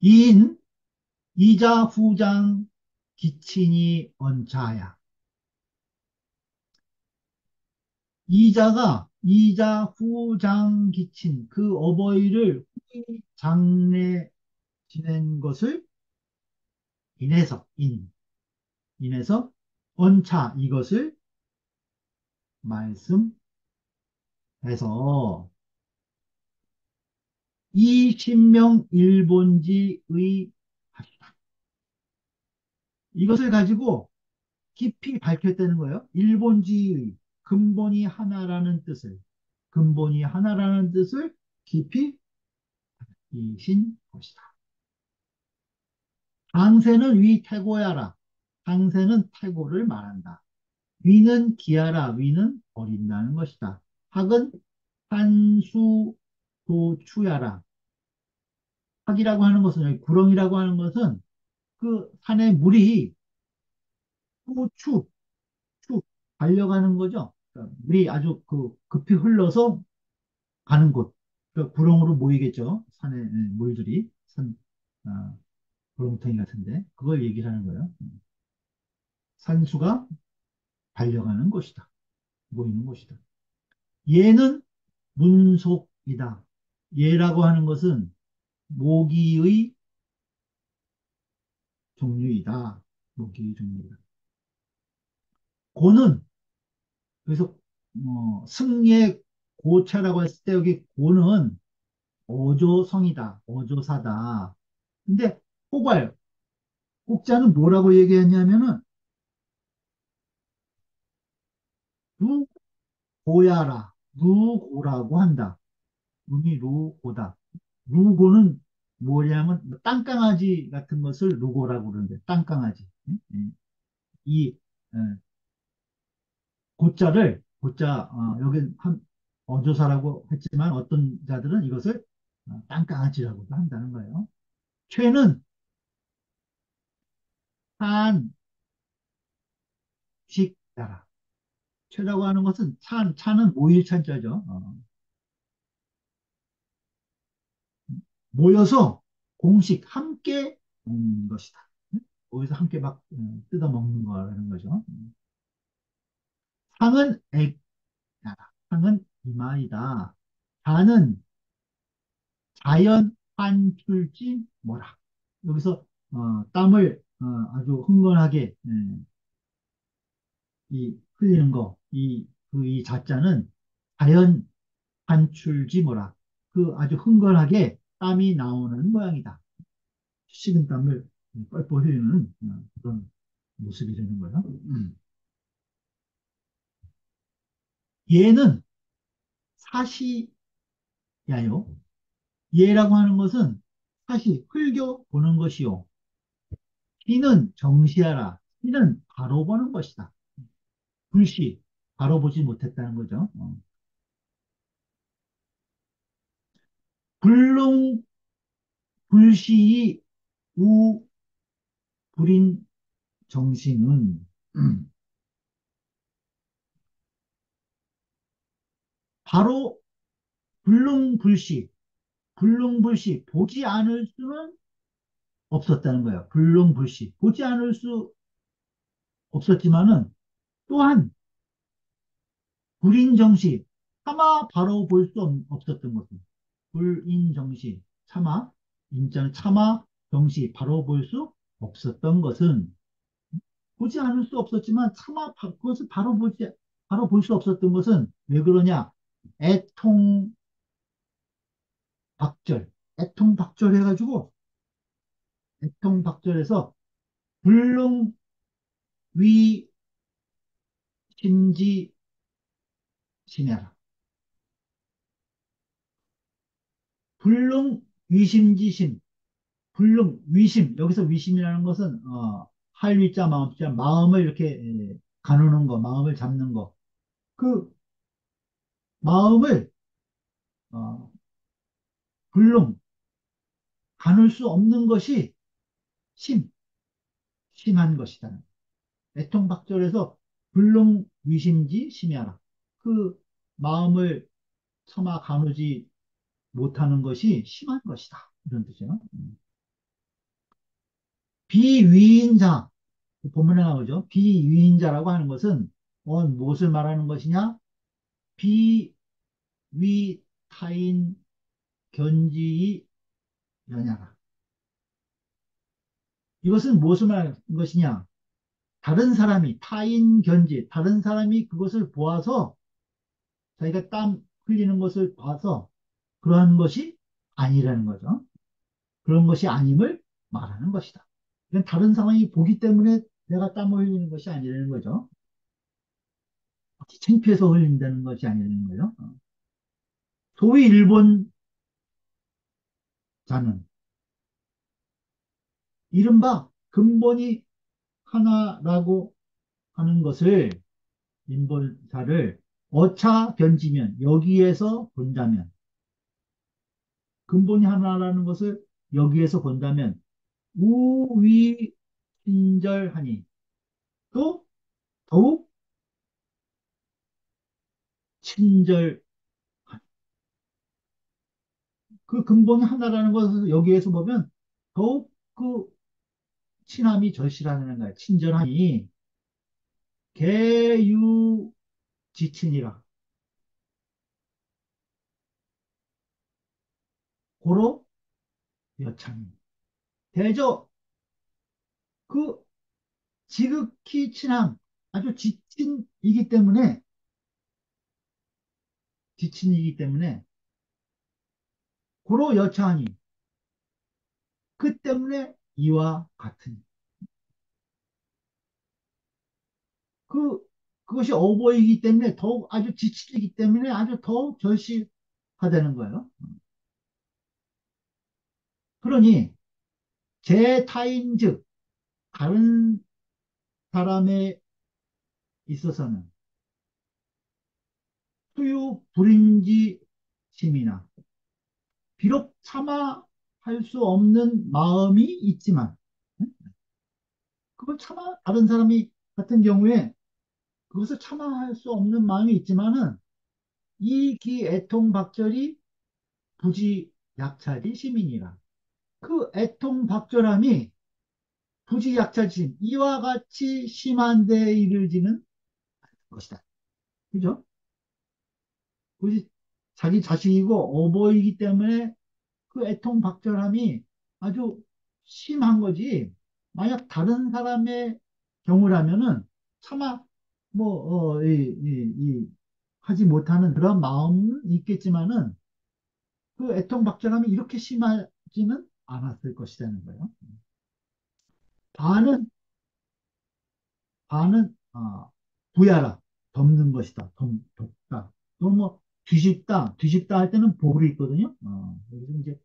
이인 이자 후장 기친이 언차야. 이자가 이자 후장 기친 그 어버이를 장례 지낸 것을 인해서 인 인해서 언차 이것을 말씀해서 이 신명 일본지의 하시다. 이것을 가지고 깊이 밝혔다는 거예요. 일본지의 근본이 하나라는 뜻을 근본이 하나라는 뜻을 깊이 밝히신 것이다. 당세는 위 태고야라. 당세는 태고를 말한다. 위는 기하라. 위는 버린다는 것이다. 학은 한수 도추야라. 학이라고 하는 것은 구렁이라고 하는 것은 그 산의 물이 도추 추 달려가는 거죠. 물이 아주 그 급히 흘러서 가는 곳. 그러니까 구렁으로 모이겠죠. 산의 예, 물들이 산 아, 구렁텅이 같은데 그걸 얘기를 하는 거예요. 음. 산수가 달려가는 곳이다. 모이는 곳이다. 얘는 문속이다. 얘라고 하는 것은 모기의 종류이다. 모기의 종류이다. 고는 그래서 어, 승리의 고차라고 했을 때 여기 고는 어조성이다. 어조사다. 근데 호발 혹자는 뭐라고 얘기했냐면은 루고야라 루고라고 한다. 음이 루고다. 루고는 뭐냐면 땅강아지 같은 것을 루고라고 그러는데 땅강아지. 이 어, 고자를 고자 어, 여기 한 어조사라고 했지만 어떤 자들은 이것을 어, 땅강아지라고도 한다는 거예요. 최는 한식자라. 최라고 하는 것은 찬, 차는 모일 찬자죠. 어. 모여서 공식 함께 먹는 것이다. 모여서 함께 막 어, 뜯어 먹는 거라는 거죠. 상은 액, 상은 이마이다. 자는 자연 한출지 뭐라. 여기서 어, 땀을 어, 아주 흥건하게 예, 이 흘리는 거, 이, 그, 이 자자는 자연 반출지 뭐라. 그 아주 흥건하게 땀이 나오는 모양이다. 식은 땀을 뻘뻘 흘리는 어, 그런 모습이 되는 거예요. 음. 얘는 사시야요. 얘라고 하는 것은 사시, 흘겨 보는 것이요. 이는 정시하라. 이는 바로 보는 것이다. 불시, 바로 보지 못했다는 거죠. 어. 불능, 불시이 우, 불인 정신은, 음, 바로 불능불시, 불능불시, 보지 않을 수는 없었다는 거예요. 불능불시, 보지 않을 수 없었지만은, 또한 불인정시, 차마 바로 볼 수 없었던 것은 불인정시, 차마, 인자는 차마, 정시, 바로 볼 수 없었던 것은 보지 않을 수 없었지만 차마 그것을 바로 보지 바로 볼 수 없었던 것은 왜 그러냐? 애통 박절, 애통 박절 해가지고 애통 박절에서 불능 위 심지 심해라. 불능 위심지심, 불능 위심 여기서 위심이라는 것은 어, 할위자 마음자 마음을 이렇게 에, 가누는 거, 마음을 잡는 거. 그 마음을 어, 불능 가눌 수 없는 것이 심, 심한 것이다. 애통박절에서 불능 위심지 심야라. 그 마음을 처마 가누지 못하는 것이 심한 것이다. 이런 뜻이에요. 음. 비위인자, 본문에 나오죠. 비위인자라고 하는 것은 어, 무엇을 말하는 것이냐? 비위타인 견지이 연야라. 이것은 무엇을 말하는 것이냐? 다른 사람이 타인 견지, 다른 사람이 그것을 보아서 자기가 땀 흘리는 것을 봐서 그러한 것이 아니라는 거죠. 그런 것이 아님을 말하는 것이다. 다른 상황이 보기 때문에 내가 땀을 흘리는 것이 아니라는 거죠. 창피해서 흘린다는 것이 아니라는 거예요. 소위 일본 자는 이른바 근본이 하나라고 하는 것을 인본사를 어차 변지면 여기에서 본다면 근본이 하나라는 것을 여기에서 본다면 우위친절하니 또 더욱 친절하니 그 근본이 하나라는 것을 여기에서 보면 더욱 그 친함이 절실하는 거야. 친절하니 개유지친이라. 고로 여창. 대저 그 지극히 친함 아주 지친이기 때문에 지친 이기 때문에 고로 여차하니 그 때문에 이와 같으니 그 그것이 어보이기 때문에 더욱 아주 지치기 때문에 아주 더욱 절실하다는 거예요. 그러니 제 타인 즉 다른 사람에 있어서는 소유 불인지 심이나 비록 참아할 수 없는 마음이 있지만 그걸 참아 다른 사람이 같은 경우에 그것을 참아할 수 없는 마음이 있지만은 이기 애통 박절이 부지 약찰이 시민이라 그 애통 박절함이 부지 약찰심 이와 같이 심한 데 이르지는 것이다. 그죠? 굳이 자기 자식이고 어버이기 때문에 그 애통 박절함이 아주 심한 거지. 만약 다른 사람의 경우라면은 차마 뭐, 어, 이, 이, 이, 하지 못하는 그런 마음은 있겠지만은 그 애통 박절함이 이렇게 심하지는 않았을 것이라는 거예요. 반은, 반은, 어, 부야라. 덮는 것이다. 덮, 덮다. 또 뭐, 뒤집다. 뒤집다 할 때는 복이 있거든요. 어, 여기서 이제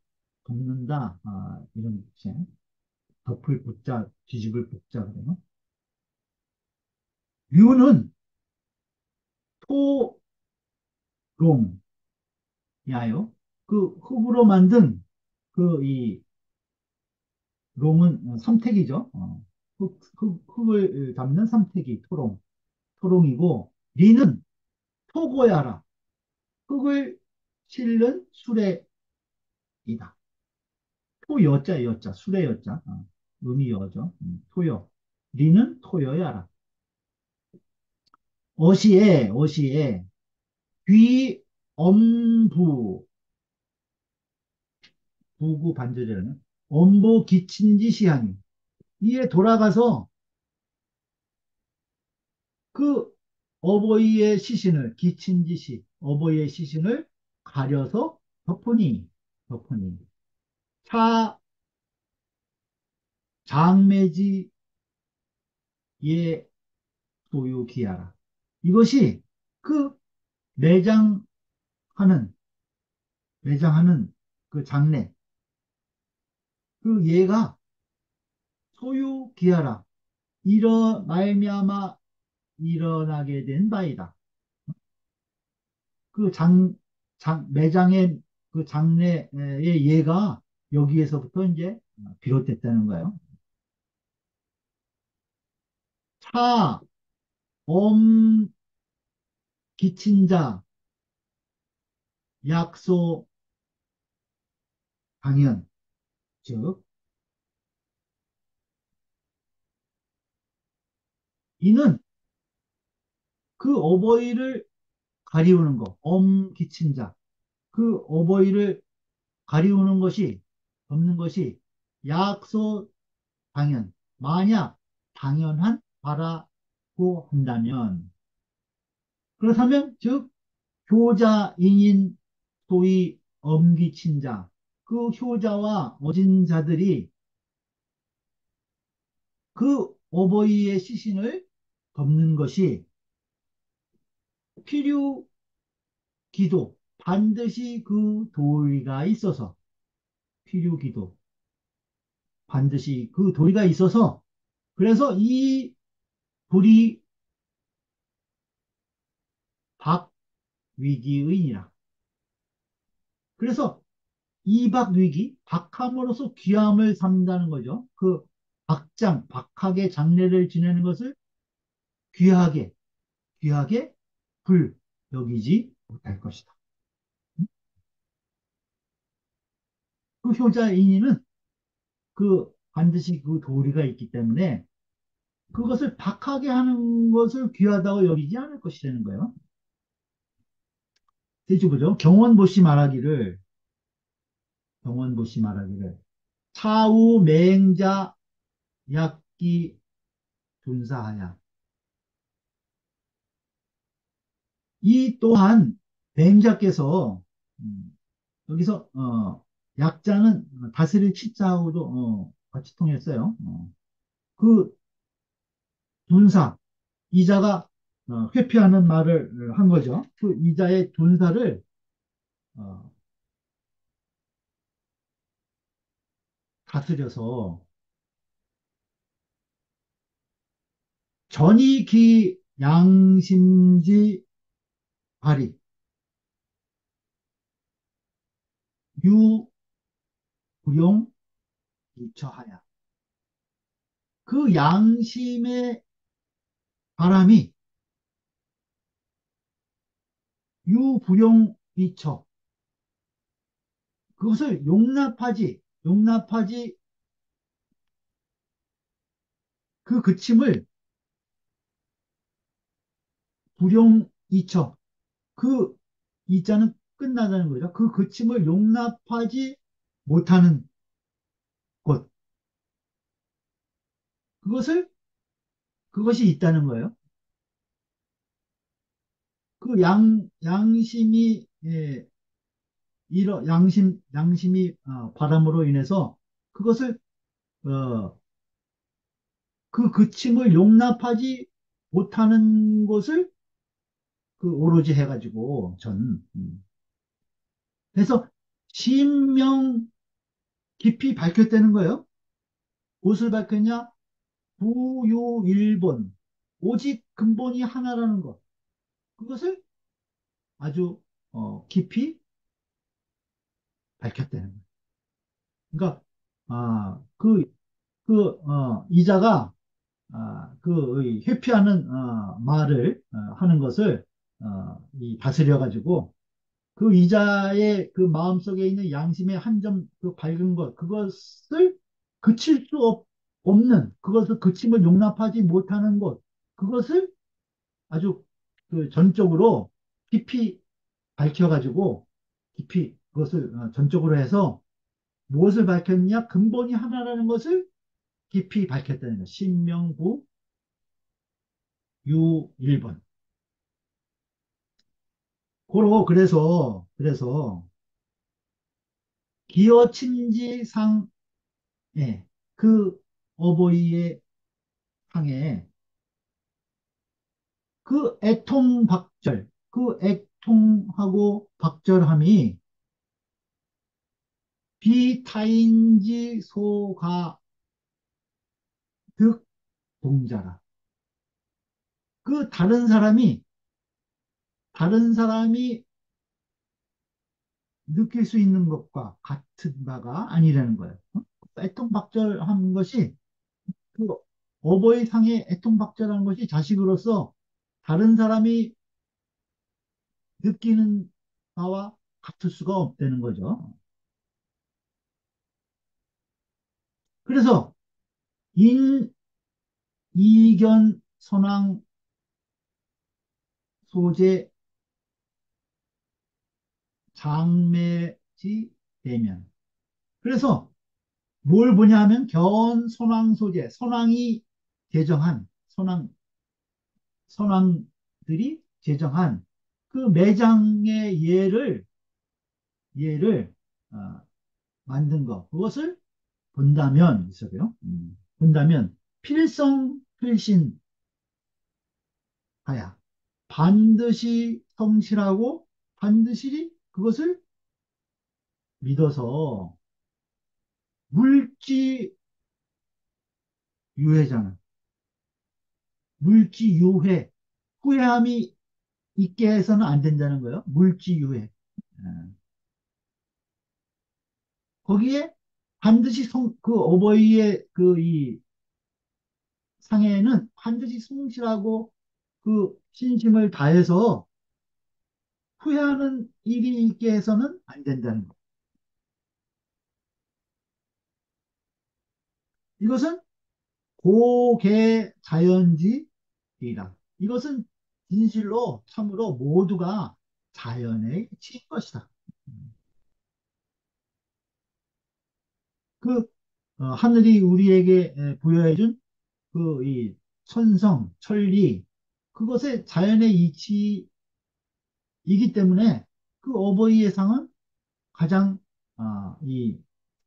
덮는다. 아, 이런 뜻이 덮을 붙자, 뒤집을 붙자 그래요. 류는 토롱, 야요. 그 흙으로 만든 그 이 롱은 삼택이죠. 어, 흙, 흙, 흙을 담는 삼택이 토롱, 토롱이고 리는 토고야라. 흙을 실는 수레이다. 토여자, 여자, 수레여자. 어, 음이 여죠. 음, 토여. 리는 토여야라. 어시에, 어시에, 귀, 엄부, 부구 반절이라는, 엄보 기친지 시향이. 이에 돌아가서 그 어버이의 시신을, 기친지 시, 어버이의 시신을 가려서 덮으니, 덮으니. 차, 장매지, 예, 소유기하라. 이것이 그 매장하는, 매장하는 그 장례, 그 예가 소유기하라. 이러, 말미암아 일어나게 된 바이다. 그 장, 장, 매장의 그 장례의 예가 여기에서부터 이제 비롯됐다는 거예요. 차, 엄, 기친자, 약소, 당연, 즉, 이는 그 어버이를 가리우는 것, 엄, 기친 자, 그 어버이를 가리우는 것이, 덮는 것이 약소, 당연, 만약 당연한 바라고 한다면, 그렇다면, 즉, 효자인인 소위 엄기친 자, 그 효자와 어진 자들이 그 어버이의 시신을 덮는 것이 필요 기도, 반드시 그 도리가 있어서, 필요 기도, 반드시 그 도리가 있어서, 그래서 이 불이 박위기의니라. 그래서 이박위기, 박함으로써 귀함을 삼다는 거죠. 그 박장, 박하게 장례를 지내는 것을 귀하게, 귀하게 불 여기지 못할 것이다. 그 효자인이는 그 반드시 그 도리가 있기 때문에 그것을 박하게 하는 것을 귀하다고 여기지 않을 것이라는 거예요. 대주 보죠. 경원보시 말하기를 경원보시 말하기를 차후 맹자 약기 분사하야 이 또한 맹자께서 음, 여기서 어, 약자는 다스릴 치자하고도 어, 같이 통했어요. 어. 그 분사 이자가 어, 회피하는 말을 한 거죠. 그 이자의 분사를 어, 다스려서 전이기 양심지 발이. 유구용 이처하야. 그 양심의 바람이 유불용 미처. 그것을 용납하지 용납하지 그 그침을 불용 이처. 그 이자는 끝나다는 거죠. 그 그침을 용납하지 못하는 곳. 그것을, 그것이 있다는 거예요. 그 양, 양심이, 예, 이러, 양심, 양심이 어, 바람으로 인해서 그것을, 어, 그 그침을 용납하지 못하는 것을 그 오로지 해가지고 전, 음. 그래서 신명 깊이 밝혔다는 거예요. 무엇을 밝혔냐? 부유일본. 오직 근본이 하나라는 것. 그것을 아주 어, 깊이 밝혔다는 거예요. 그러니까 아, 그, 그 어, 이자가 아, 그 회피하는 어, 말을 어, 하는 것을 어, 이 다스려 가지고 그 이자의 그 마음속에 있는 양심의 한 점 그 밝은 것 그것을 그칠 수 없, 없는 그것을 그침을 용납하지 못하는 것 그것을 아주 그 전적으로 깊이 밝혀가지고 깊이 그것을 어, 전적으로 해서 무엇을 밝혔냐? 근본이 하나라는 것을 깊이 밝혔다는 것 신명부 유 1번 고로 그래서 그래서 기어 친지상 예, 그 어버이의 상에 그 애통 박절 그 애통하고 박절함이 비타인지 소가 득 동자라. 그 다른 사람이 다른 사람이 느낄 수 있는 것과 같은 바가 아니라는 거예요. 어? 애통박절한 것이 그 어버이 상의 애통박절한 것이 자식으로서 다른 사람이 느끼는 바와 같을 수가 없다는 거죠. 그래서 인 이견 선왕 소재 장매지 대면. 그래서 뭘 보냐 하면 견 선왕 소재, 선왕이 제정한 선왕 선왕들이 제정한 그 매장의 예를 예를 어, 만든 것 그것을 본다면 있어요. 음, 본다면 필성 필신 하야 반드시 성실하고 반드시 그것을 믿어서 물지 유해잖아. 물지 유해. 후회함이 있게 해서는 안 된다는 거예요. 물지 유해. 예. 거기에 반드시 성, 그 어버이의 그 이 상해는 반드시 성실하고 그 신심을 다해서 후회하는 일이 있게 해서는 안 된다는 것. 이것은 고개 자연지이다. 이것은 진실로 참으로 모두가 자연의 이치인 것이다. 그 어, 하늘이 우리에게 부여해준 그 이 천성, 천리 그것의 자연의 이치이기 때문에 그 어버이의 상은 가장 어, 이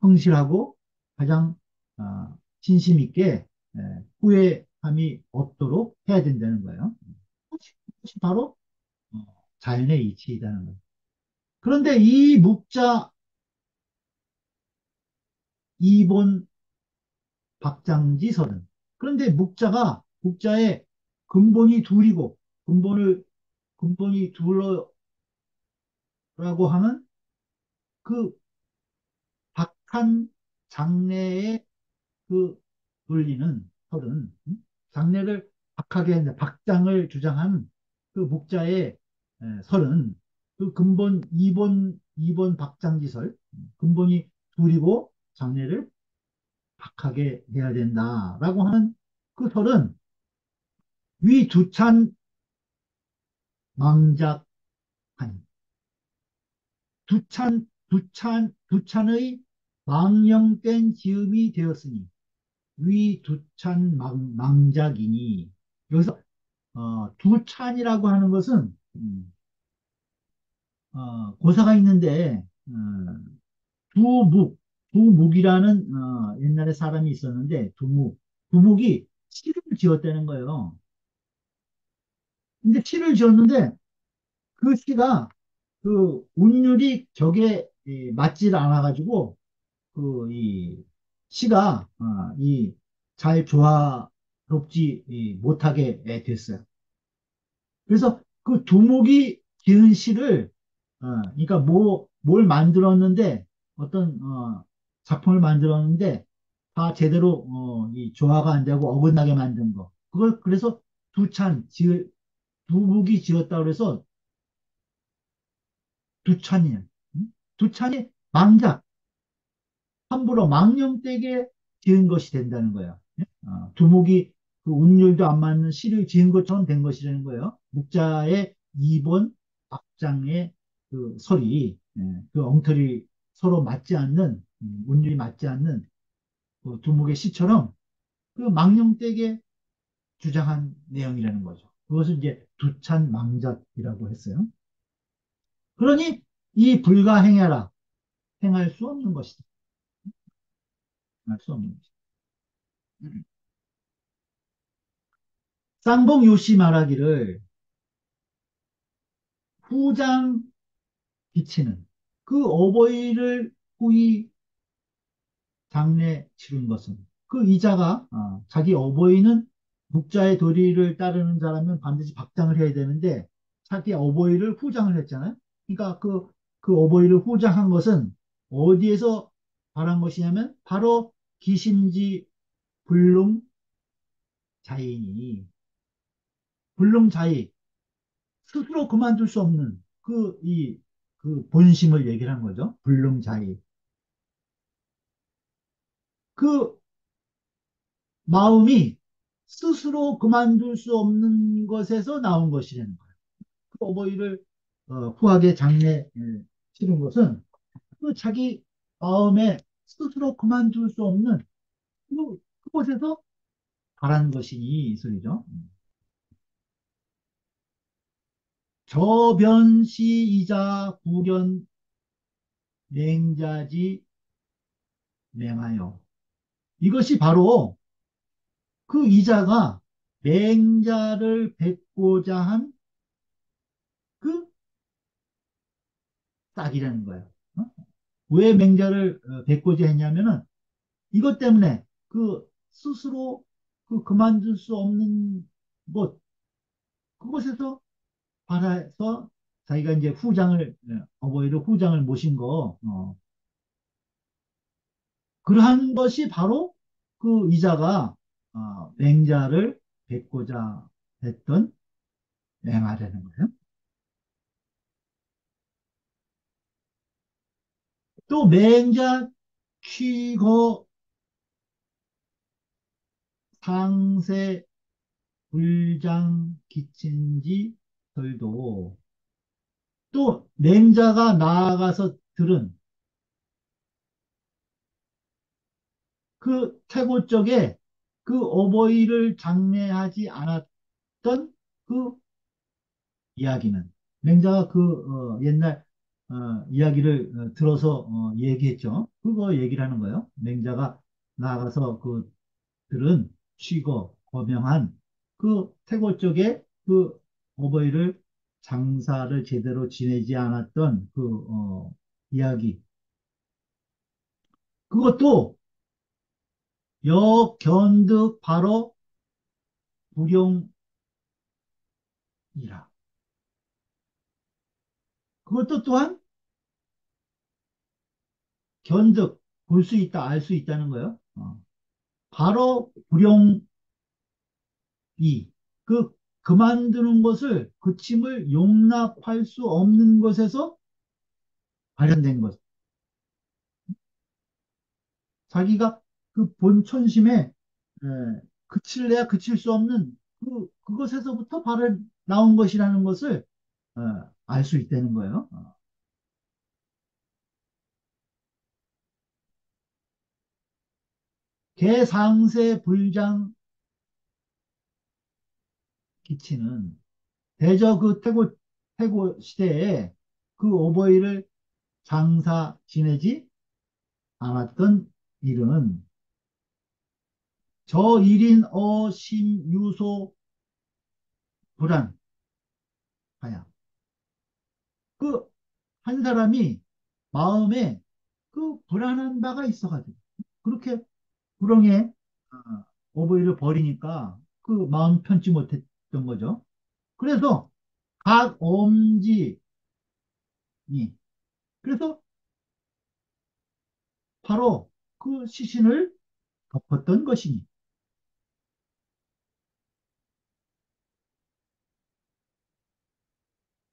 성실하고 가장 어, 진심 있게 예, 후회함이 없도록 해야 된다는 거예요. 그것이 바로 어, 자연의 이치이다는 거예요. 그런데 이 묵자 이본 박장지설은 그런데 묵자가 묵자의 근본이 둘이고 근본을 근본이 둘러 라고 하는 그 북한 장래의 그 논리는 설은 음? 장래를 박하게 했는 박장을 주장한 그 목자의 에, 설은 그 근본 2번 2번 박장지설 근본이 둘이고 장래를 박하게 해야 된다라고 하는 그 설은 위 두찬 망작 아니 두찬 두찬 두찬의 망령된 지음이 되었으니 위 두찬 망, 망작이니 여기서 어, 두찬이라고 하는 것은 음, 어, 고사가 있는데 어, 두묵 두묵이라는 어, 옛날에 사람이 있었는데 두묵 두묵이 시를 지었다는 거예요. 근데 시를 지었는데 그 시가 그 운율이 격에 예, 맞질 않아가지고 그 이 시가 어, 이잘 조화롭지 이 못하게 예, 됐어요. 그래서 그 두목이 지은 시를 어, 그러니까 뭐 뭘 만들었는데 어떤 어, 작품을 만들었는데 다 제대로 어, 이 조화가 안 되고 어긋나게 만든 거. 그걸 그래서 두찬 지 두목이 지었다 그래서 음? 두찬이 망작 함부로 망령되게 지은 것이 된다는 거예요. 예? 어, 두목이 그 운율도 안 맞는 시를 지은 것처럼 된 것이라는 거예요. 묵자의 2번 악장의 그 설이 예, 그 엉터리 서로 맞지 않는 음, 운율이 맞지 않는 그 두목의 시처럼 그 망령되게 주장한 내용이라는 거죠. 그것을 이제 두찬 망작이라고 했어요. 그러니 이 불가 행해라 행할 수 없는 것이다. 행할 수 없는 것이다. 음. 쌍봉 요시 말하기를 후장 비치는 그 어버이를 후이 장례 치른 것은 그 이자가 어, 자기 어버이는 묵자의 도리를 따르는 자라면 반드시 박장을 해야 되는데 자기 어버이를 후장을 했잖아요. 그러니까 그, 그 어버이를 후장한 것은 어디에서 말한 것이냐면 바로 기심지 불능 자인이 불능 자이 스스로 그만둘 수 없는 그, 이, 그 본심을 얘기를 한 거죠. 불능 자이. 그 마음이 스스로 그만둘 수 없는 것에서 나온 것이라는 거예요. 그 어버이를 어, 후하게 장례 치른 것은 그 자기 마음에 스스로 그만둘 수 없는 그, 그곳에서 바란 것이니 이 소리죠. 저변시이자 구견 맹자지 맹하여 이것이 바로 그 이자가 맹자를 뵙고자 한 그 싹이라는 거예요. 어? 왜 맹자를 어, 뵙고자 했냐면은 이것 때문에 그 스스로 그 그만둘 수 없는 곳 그곳에서 받아서 자기가 이제 후장을 어, 어버이를 후장을 모신 거 어. 그러한 것이 바로 그 이자가 어, 맹자를 뵙고자 했던 맹하라는 거예요. 또 맹자 취거 상세 불장 기친지들도. 또 맹자가 나아가서 들은 그 태고 쪽에 그 어버이를 장례하지 않았던 그 이야기는 맹자가 그 어, 옛날 어, 이야기를 어, 들어서 어, 얘기했죠. 그거 얘기를 하는 거예요. 맹자가 나아가서 그 들은 취거 거명한 그 태고 쪽에 그 어버이를 장사를 제대로 지내지 않았던 그 어, 이야기 그것도 역견득 바로 불용이라. 그것도 또한 견득, 볼 수 있다, 알 수 있다는 거예요. 어. 바로 불용이 그 그만두는 것을 그침을 용납할 수 없는 것에서 발현된 것. 자기가 그 본천심에 에, 그칠래야 그칠 수 없는 그 그것에서부터 발을 나온 것이라는 것을 알 수 있다는 거예요. 어. 개상세 불장 기치는 대저 그 태고 태고 시대에 그 오보이를 장사 지내지 않았던 일은 저 일인 어심유소 불안 하야 그 한 사람이 마음에 그 불안한 바가 있어가지고 그렇게 불행에 어, 오보이를 버리니까 그 마음 편치 못했던 거죠. 그래서 각 엄지니 그래서 바로 그 시신을 덮었던 것이니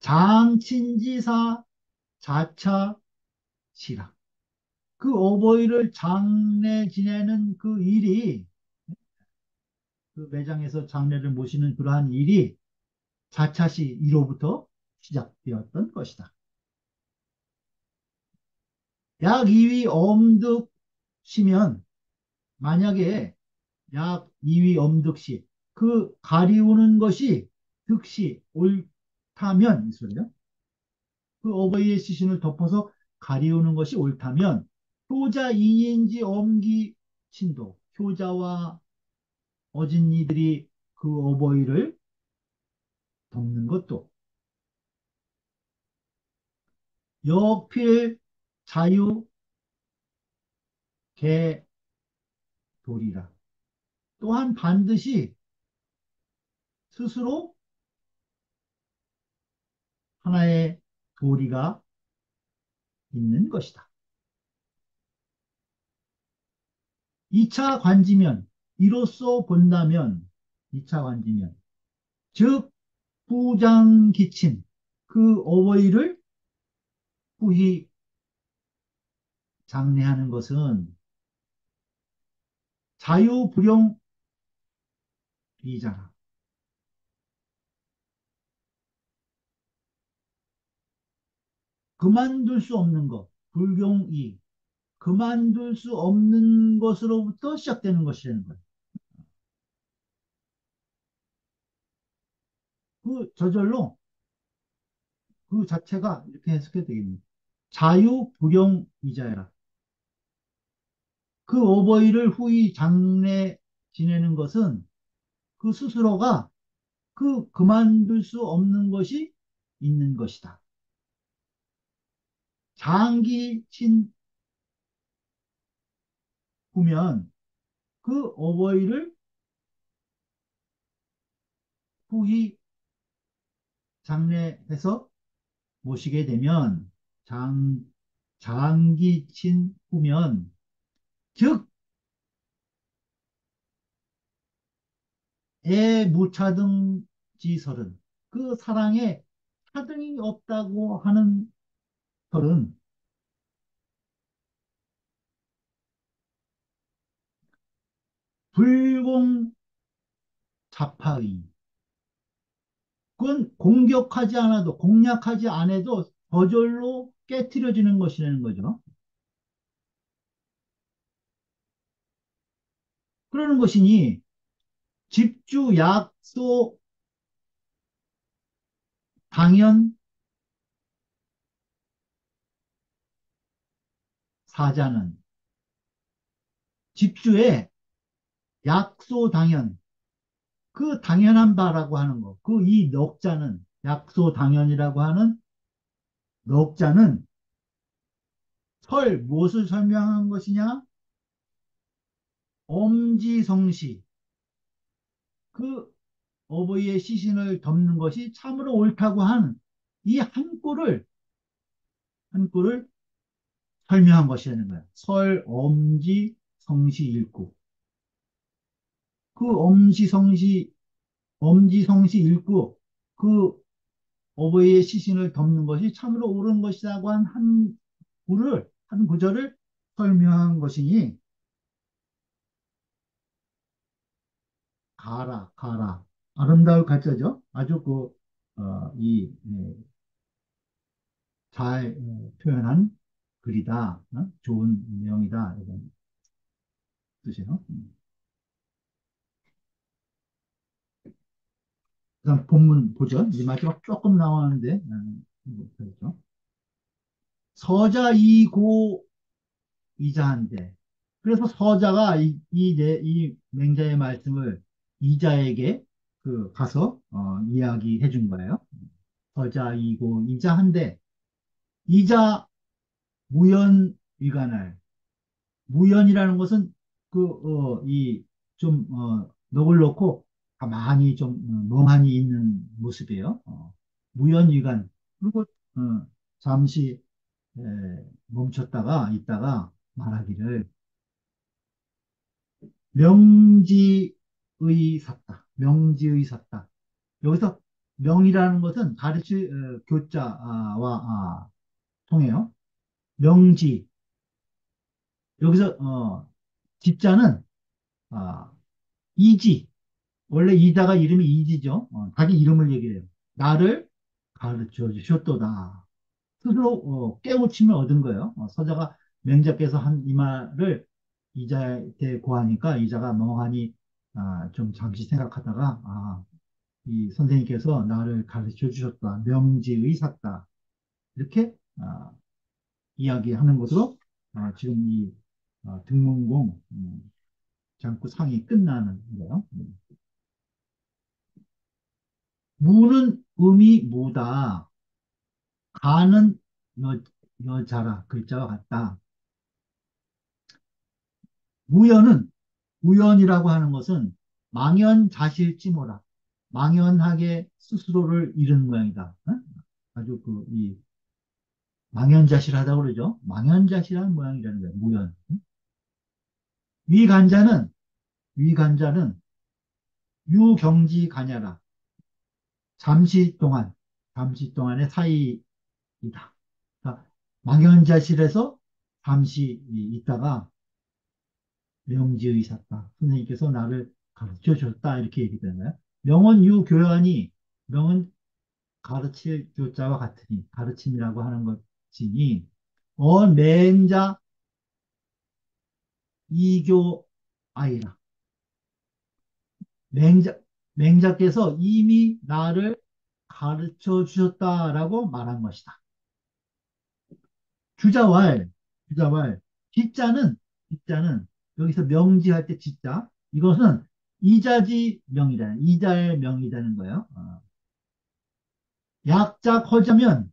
장친지사 자차 시라 그 오보이를 장례 지내는 그 일이 그 매장에서 장례를 모시는 그러한 일이 자차시 1호부터 시작되었던 것이다. 약 2위 엄득 시면 만약에 약 2위 엄득시 그 가리우는 것이 득시 옳다면 이 소리요. 그 어버이의 시신을 덮어서 가리우는 것이 옳다면 효자 이인지 엄기 신도 효자와 어진이들이 그 어버이를 덮는 것도 여필 자유 개 돌이라 또한 반드시 스스로 하나의 도리가 있는 것이다. 2차 관지면 이로써 본다면 2차 관지면 즉 부장기친 그 어버이를 후히 장례하는 것은 자유불용 이잖아. 그만둘 수 없는 것, 불용이 그만둘 수 없는 것으로부터 시작되는 것이라는 거예요. 그 저절로 그 자체가 이렇게 해석해 되겠습니다. 자유불용이자라. 그 오버이를 후이 장례 지내는 것은 그 스스로가 그 그만둘 수 없는 것이 있는 것이다. 장기친 후면 그 오버이를 후이 장례해서 모시게 되면 장, 장기친 후면 즉 애무차등 지설은 그 사랑에 차등이 없다고 하는 설은 불공 자파의 그건 공격하지 않아도 공략하지 않아도 저절로 깨트려지는 것이라는 거죠. 그러는 것이니 집주 약소 당연 사자는 집주의 약소 당연 그 당연한 바라고 하는 거. 그 이 넉자는 약소 당연이라고 하는 넉자는 설 무엇을 설명한 것이냐? 엄지성시 그 어버이의 시신을 덮는 것이 참으로 옳다고 한 이 한 꼴을 한 꼴을 설명한 것이라는 거야. 설, 엄지, 성시, 일구. 그 엄지, 성시, 엄지, 성시, 일구, 그 어버이의 시신을 덮는 것이 참으로 옳은 것이라고 한 한 구를, 한 구절을 설명한 것이니, 가라, 가라. 아름다울 가짜죠? 아주 그, 어, 이, 예, 잘 어, 표현한 글이다. 어? 좋은 내용이다. 이런 뜻이에요. 음. 그다음 본문 보죠. 이제 마지막 조금 나왔는데, 음, 그렇죠. 서자 이고 이자한데. 그래서 서자가 이, 이, 맹자의 말씀을 이자에게 그 가서 어, 이야기해 준 거예요. 서자 이고 이자한데 이자 무연 위관할 무연이라는 것은 그, 어, 이, 좀, 어, 놓고 가만히 좀, 어, 멍하니 있는 모습이에요. 어, 무연위관. 그리고, 어, 잠시, 에, 멈췄다가, 있다가 말하기를, 명지의 샀다. 명지의 샀다. 여기서 명이라는 것은 가르칠, 어, 교자와, 아, 통해요. 명지. 여기서, 어, 집자는, 아, 이지. 원래 이자가 이름이 이지죠. 어, 자기 이름을 얘기해요. 나를 가르쳐 주셨도다. 스스로 어, 깨우침을 얻은 거예요. 어, 서자가 맹자께서 한 이 말을 이자한테 고하니까 이자가 멍하니 아, 좀 잠시 생각하다가 아, 이 선생님께서 나를 가르쳐 주셨다. 명지의 샀다. 이렇게 아, 이야기하는 것으로 아, 지금 이 아, 등문공 음, 장구 상이 끝나는 거예요. 음. 무는 음이 무다. 가는 여, 여자라 글자와 같다. 무연은 무연이라고 하는 것은 망연 자실찌모라. 망연하게 스스로를 잃은 모양이다. 어? 아주 그 이 망연자실하다고 그러죠. 망연자실한 모양이라는 거예요. 무연. 위간자는 위간자는 유경지 가냐라. 잠시 동안 잠시 동안의 사이이다. 그러니까 망연자실에서 잠시 있다가 명지의사다. 선생님께서 나를 가르쳐 줬다. 이렇게 얘기되나요? 명은 유교환이 명은 가르칠 교자와 같으니 가르침이라고 하는 것이니 어 맹자 이교 아이라 맹자 맹자께서 이미 나를 가르쳐 주셨다라고 말한 것이다. 주자왈 주자왈 기자는 기자는 여기서 명지할 때 지자 이것은 이자지 명이다. 이자의 명이라는 거예요. 어. 약자 허자면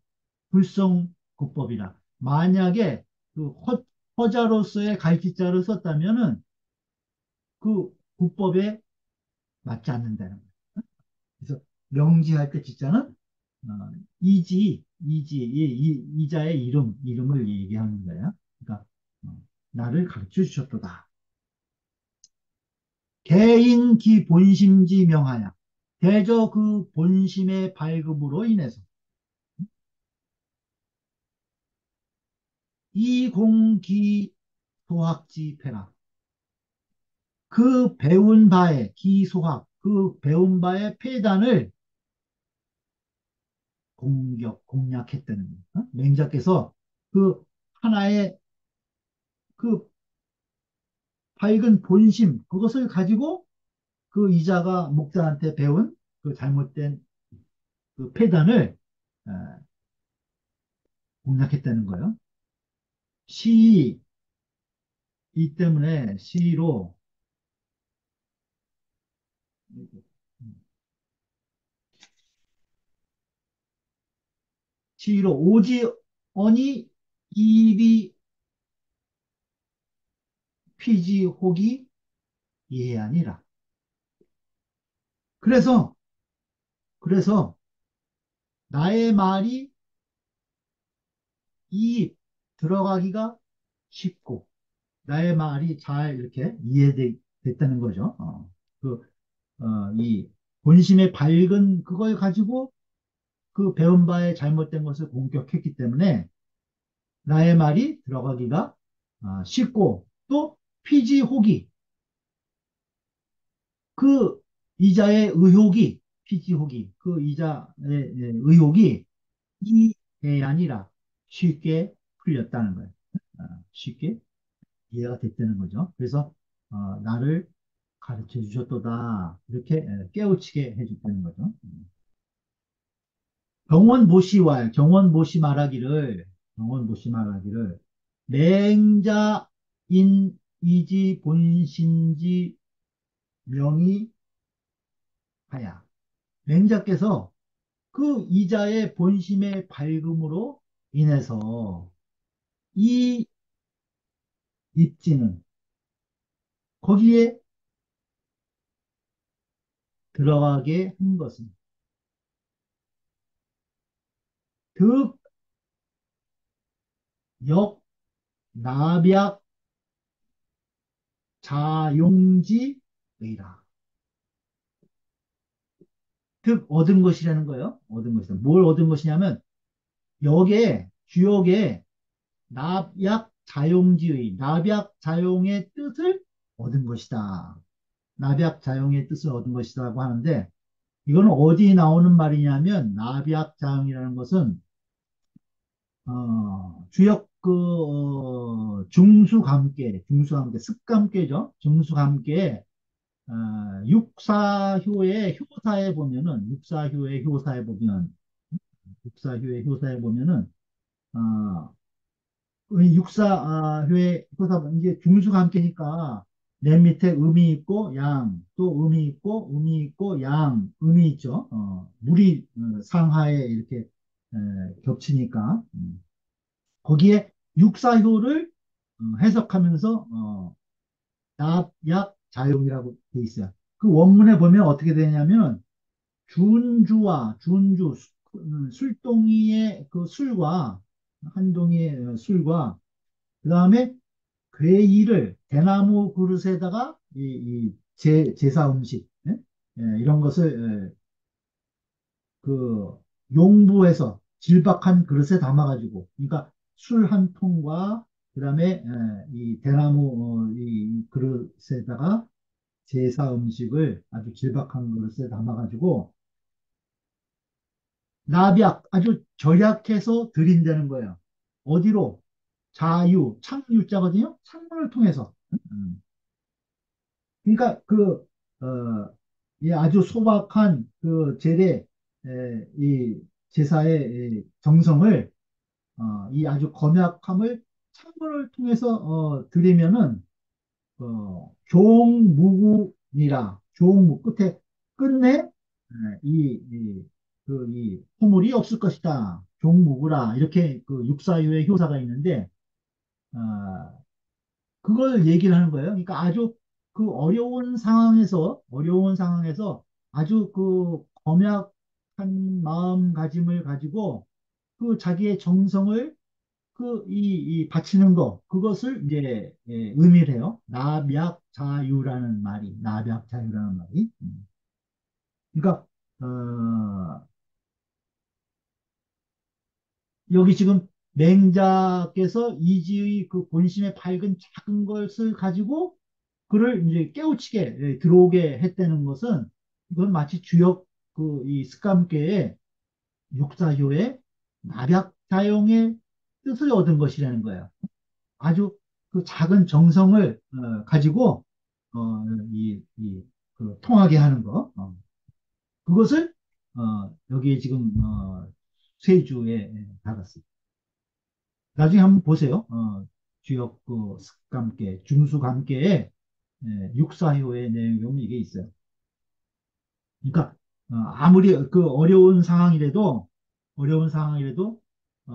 불성구법이라. 만약에 그 허, 허자로서의 갈지자를 썼다면은 그 구법에 맞지 않는다는 거예요. 그래서 명지할 때 지자는 어, 이지, 이지, 이, 이, 이 자의 이름, 이름을 얘기하는 거예요. 그러니까 어, 나를 가르쳐 주셨도다. 개인기 본심지 명하야. 대저 그 본심의 발급으로 인해서 이공기 소학지 폐라. 그 배운 바의 기소학, 그 배운 바의 폐단을 공격, 공략했다는 거예요. 어? 맹자께서 그 하나의 그 밝은 본심, 그것을 가지고 그 이자가 목자한테 배운 그 잘못된 그 폐단을 어, 공략했다는 거예요. 시, 이 때문에 시로 시로 오지 언이 입이 피지 혹이 예아니라. 그래서 그래서 나의 말이 이 들어가기가 쉽고 나의 말이 잘 이렇게 이해됐다는 거죠. 어, 그, 어, 이 본심의 밝은 그걸 가지고 그 배운 바에 잘못된 것을 공격했기 때문에 나의 말이 들어가기가 아, 쉽고 또 피지 혹이 그 이자의 의혹이 피지 혹이 그 이자의 예, 의혹이 이게 아니라 쉽게 풀렸다는 거예요. 아, 쉽게 이해가 됐다는 거죠. 그래서 어, 나를 가르쳐 주셨도다. 이렇게 예, 깨우치게 해줬다는 거죠. 경원 모시왈 경원 모시 말하기를 경원 모시 말하기를 맹자인 이지 본신지 명의 하야. 맹자께서 그 이자의 본심의 밝음으로 인해서 이 입지는 거기에 들어가게 한 것은 득, 역, 나벽, 자용지, 의라. 득 얻은 것이라는 거예요. 얻은 것이다. 뭘 얻은 것이냐면 역에 주역에 납약 자용지의 납약 자용의 뜻을 얻은 것이다. 납약 자용의 뜻을 얻은 것이라고 하는데 이거는 어디 나오는 말이냐면 납약 자용이라는 것은 어, 주역 그 어, 중수감계 중수감계 습감계죠. 중수감계 어, 육사효의 효사에 보면은 육사효의 효사에 보면 육사효의 효사에 보면은 어, 육사효의 효사 이제 중수감계니까 맨 밑에 음이 있고 양, 또 음이 있고 음이 있고 양, 음이 있죠. 어, 물이 어, 상하에 이렇게 에, 겹치니까 음. 거기에 육사효를 어, 해석하면서 어, 납, 약, 자용이라고 돼 있어요. 그 원문에 보면 어떻게 되냐면 준주와 준주 음, 술동이의 그 술과 한 동이의 술과 그 다음에 괴이를 대나무 그릇에다가 이, 이 제, 제사 음식 예? 예, 이런 것을 예, 그 용부해서 질박한 그릇에 담아가지고 그러니까 술 한 통과 그다음에 예, 이 대나무 어, 이 그릇에다가 제사 음식을 아주 질박한 그릇에 담아가지고 나비약 아주 절약해서 드린다는 거예요. 어디로? 자유, 창유자거든요. 창문을 통해서. 음. 그러니까 그, 어, 이 아주 소박한 그 제례, 에, 이 제사의 이 정성을, 어, 이 아주 검약함을 창문을 통해서, 어, 드리면은, 어, 종무구니라, 종무, 끝에, 끝내, 에, 이, 이, 그, 이, 포물이 없을 것이다. 종무구라. 이렇게 그 육사유의 효사가 있는데, 어, 그걸 얘기를 하는 거예요. 그러니까 아주 그 어려운 상황에서, 어려운 상황에서 아주 그 검약한 마음가짐을 가지고 그 자기의 정성을 그, 이, 이 바치는 거, 그것을 이제 예, 의미를 해요. 나벽자유라는 말이, 나벽자유라는 말이. 음. 그러니까, 어, 여기 지금 맹자께서 이지의 그 본심의 밝은 작은 것을 가지고 그를 이제 깨우치게 예, 들어오게 했다는 것은 이건 마치 주역 그 이 습감계의 육사효의 나략자용의 뜻을 얻은 것이라는 거예요. 아주 그 작은 정성을 어, 가지고 어, 이, 이, 그 통하게 하는 거 어. 그것을 어, 여기에 지금 어, 세주에 받았습니다. 나중에 한번 보세요. 어, 주역 그 습감계, 중수감계에 예, 육사효의 내용이 이게 있어요. 그러니까 어, 아무리 그 어려운 상황이라도 어려운 상황이라도 어,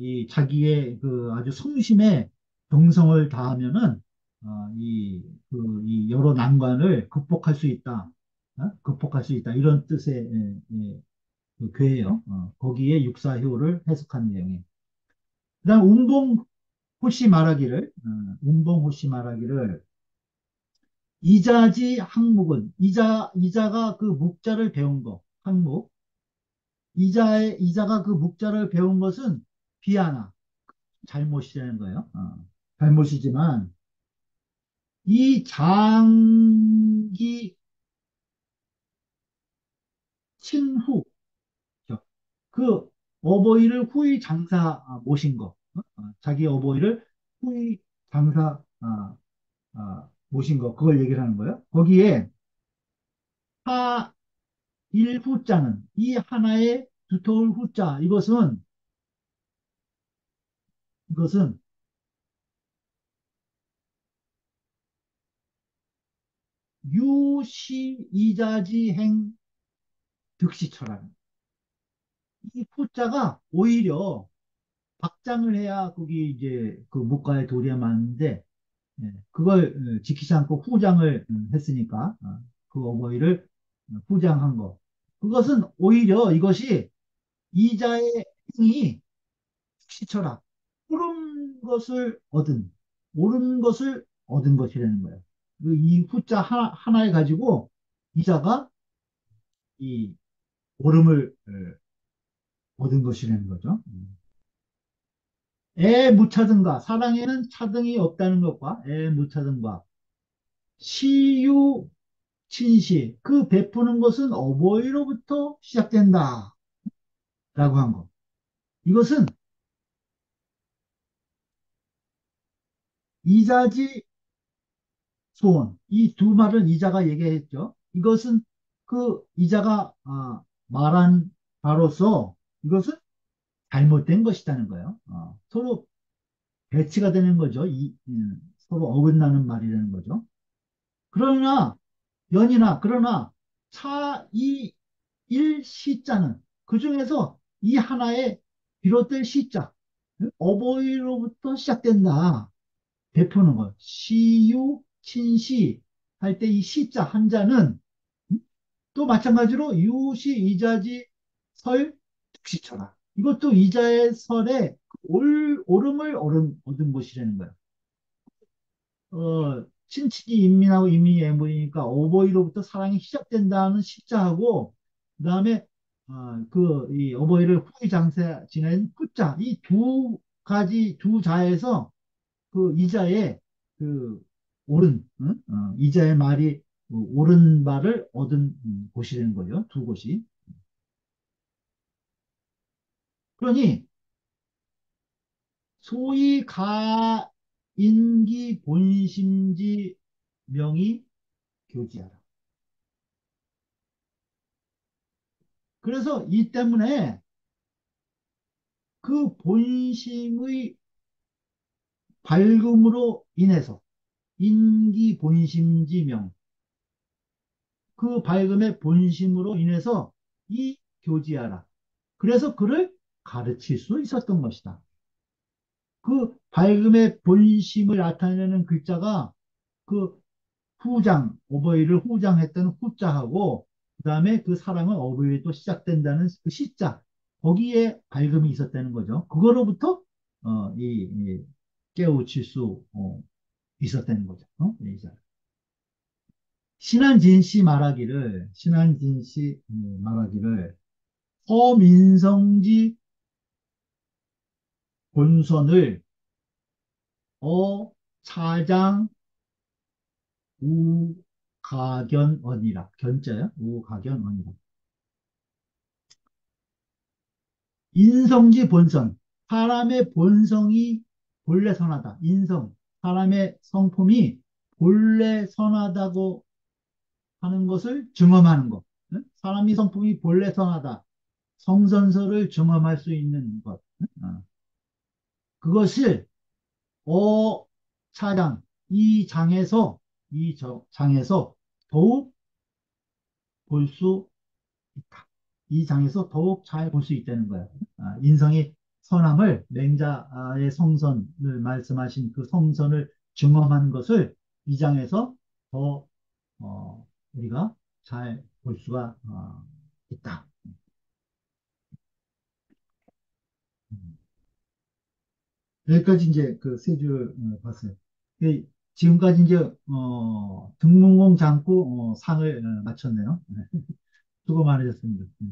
이 자기의 그 아주 성심에 정성을 다하면은 어, 이, 그, 이 여러 난관을 극복할 수 있다. 어? 극복할 수 있다. 이런 뜻의 예, 예, 그 괴예요. 어, 거기에 육사효를 해석한 내용이에요. 그다음 운동 호시 말하기를, 어, 운봉 호시 말하기를, 이자지 항목은, 이자, 이자가 그 묵자를 배운 거, 항목. 이자의, 이자가 그 묵자를 배운 것은 비하나, 잘못이라는 거예요. 어, 잘못이지만, 이 장기 친후, 그 어버이를 후이 장사 아, 모신 거, 자기 어버이를 후이 장사 아, 아, 모신 거, 그걸 얘기를 하는 거예요. 거기에 하 일후자는 이 하나의 두터울 후자 이것은 이것은 유시 이자지행 득시처라는 이 후자가 오히려 박장을 해야 거기 이제 그 목가에 도리에 맞는데 예, 그걸 어, 지키지 않고 후장을 음, 했으니까 어, 그 어버이를 어, 후장한 거. 그것은 오히려 이것이 이자의 행이 시처라 옳은 것을 얻은 옳은 것을 얻은 것이라는 거예요. 그이 후자 하나, 하나에 가지고 이자가 이 어, 얻은 것이라는 거죠. 음. 애 무차등가 사랑에는 차등이 없다는 것과 애 무차등과 시유 친시 그 베푸는 것은 어버이로부터 시작된다 라고 한 거. 이것은 이자지 소원 이 두 말은 이자가 얘기했죠. 이것은 그 이자가 아, 말한 바로서 이것은 잘못된 것이라는 거예요. 어, 서로 배치가 되는 거죠. 이, 음, 서로 어긋나는 말이라는 거죠. 그러나 연이나 그러나 차, 이, 일, 시자는 그 중에서 이 하나의 비롯될 시자 어버이로부터 시작된다. 베푸는 것. 시유, 친시 할 때 이 시자 한자는 또 마찬가지로 유시, 이자지, 설, 특시처라. 이것도 이자의 설에 올, 옳음을 얻은, 얻은 것이라는 거야. 어, 친친이 인민하고 인민이 애물이니까 어버이로부터 사랑이 시작된다는 시자하고 그 다음에 어, 그, 이 어버이를 후이 장사 지낸 후자 이 두 가지 두 자에서 그 이자의 그 옳은 응? 어, 이자의 말이 그 옳은 말을 얻은 음, 곳이 되는 거예요. 두 곳이. 그러니 소위 가인기 본심지 명의 교지하라. 그래서 이 때문에 그 본심의 밝음으로 인해서 인기 본심지명 그 밝음의 본심으로 인해서 이 교지하라. 그래서 그를 가르칠 수 있었던 것이다. 그 밝음의 본심을 나타내는 글자가 그 후장, 어버이를 후장했던 후자하고 그 다음에 그 사랑은 또 시작된다는 그 시자 거기에 밝음이 있었다는 거죠. 그거로부터 어, 이, 이 깨우칠 수 어, 있었다는 거죠. 어? 신한진 씨 말하기를 신한진 씨 음, 말하기를 서민성지 본선을 어 차장 우가견언이라. 견자야? 우가견언이라. 인성지 본성 사람의 본성이 본래 선하다. 인성. 사람의 성품이 본래 선하다고 하는 것을 증험하는 것. 사람이 성품이 본래 선하다. 성선설을 증험할 수 있는 것. 어. 그것을 어 차장 이 장에서 이 장에서 더욱 볼 수 있다. 이 장에서 더욱 잘 볼 수 있다는 거야. 아, 인성이 선함을 맹자의 성선을 말씀하신 그 성선을 증험한 것을 이 장에서 더 어, 우리가 잘 볼 수가 어, 있다. 여기까지 이제 그 세 줄 봤어요. 예, 지금까지 이제 어, 등문공 장구 어, 상을 어, 마쳤네요. 네. 수고 많으셨습니다. 네.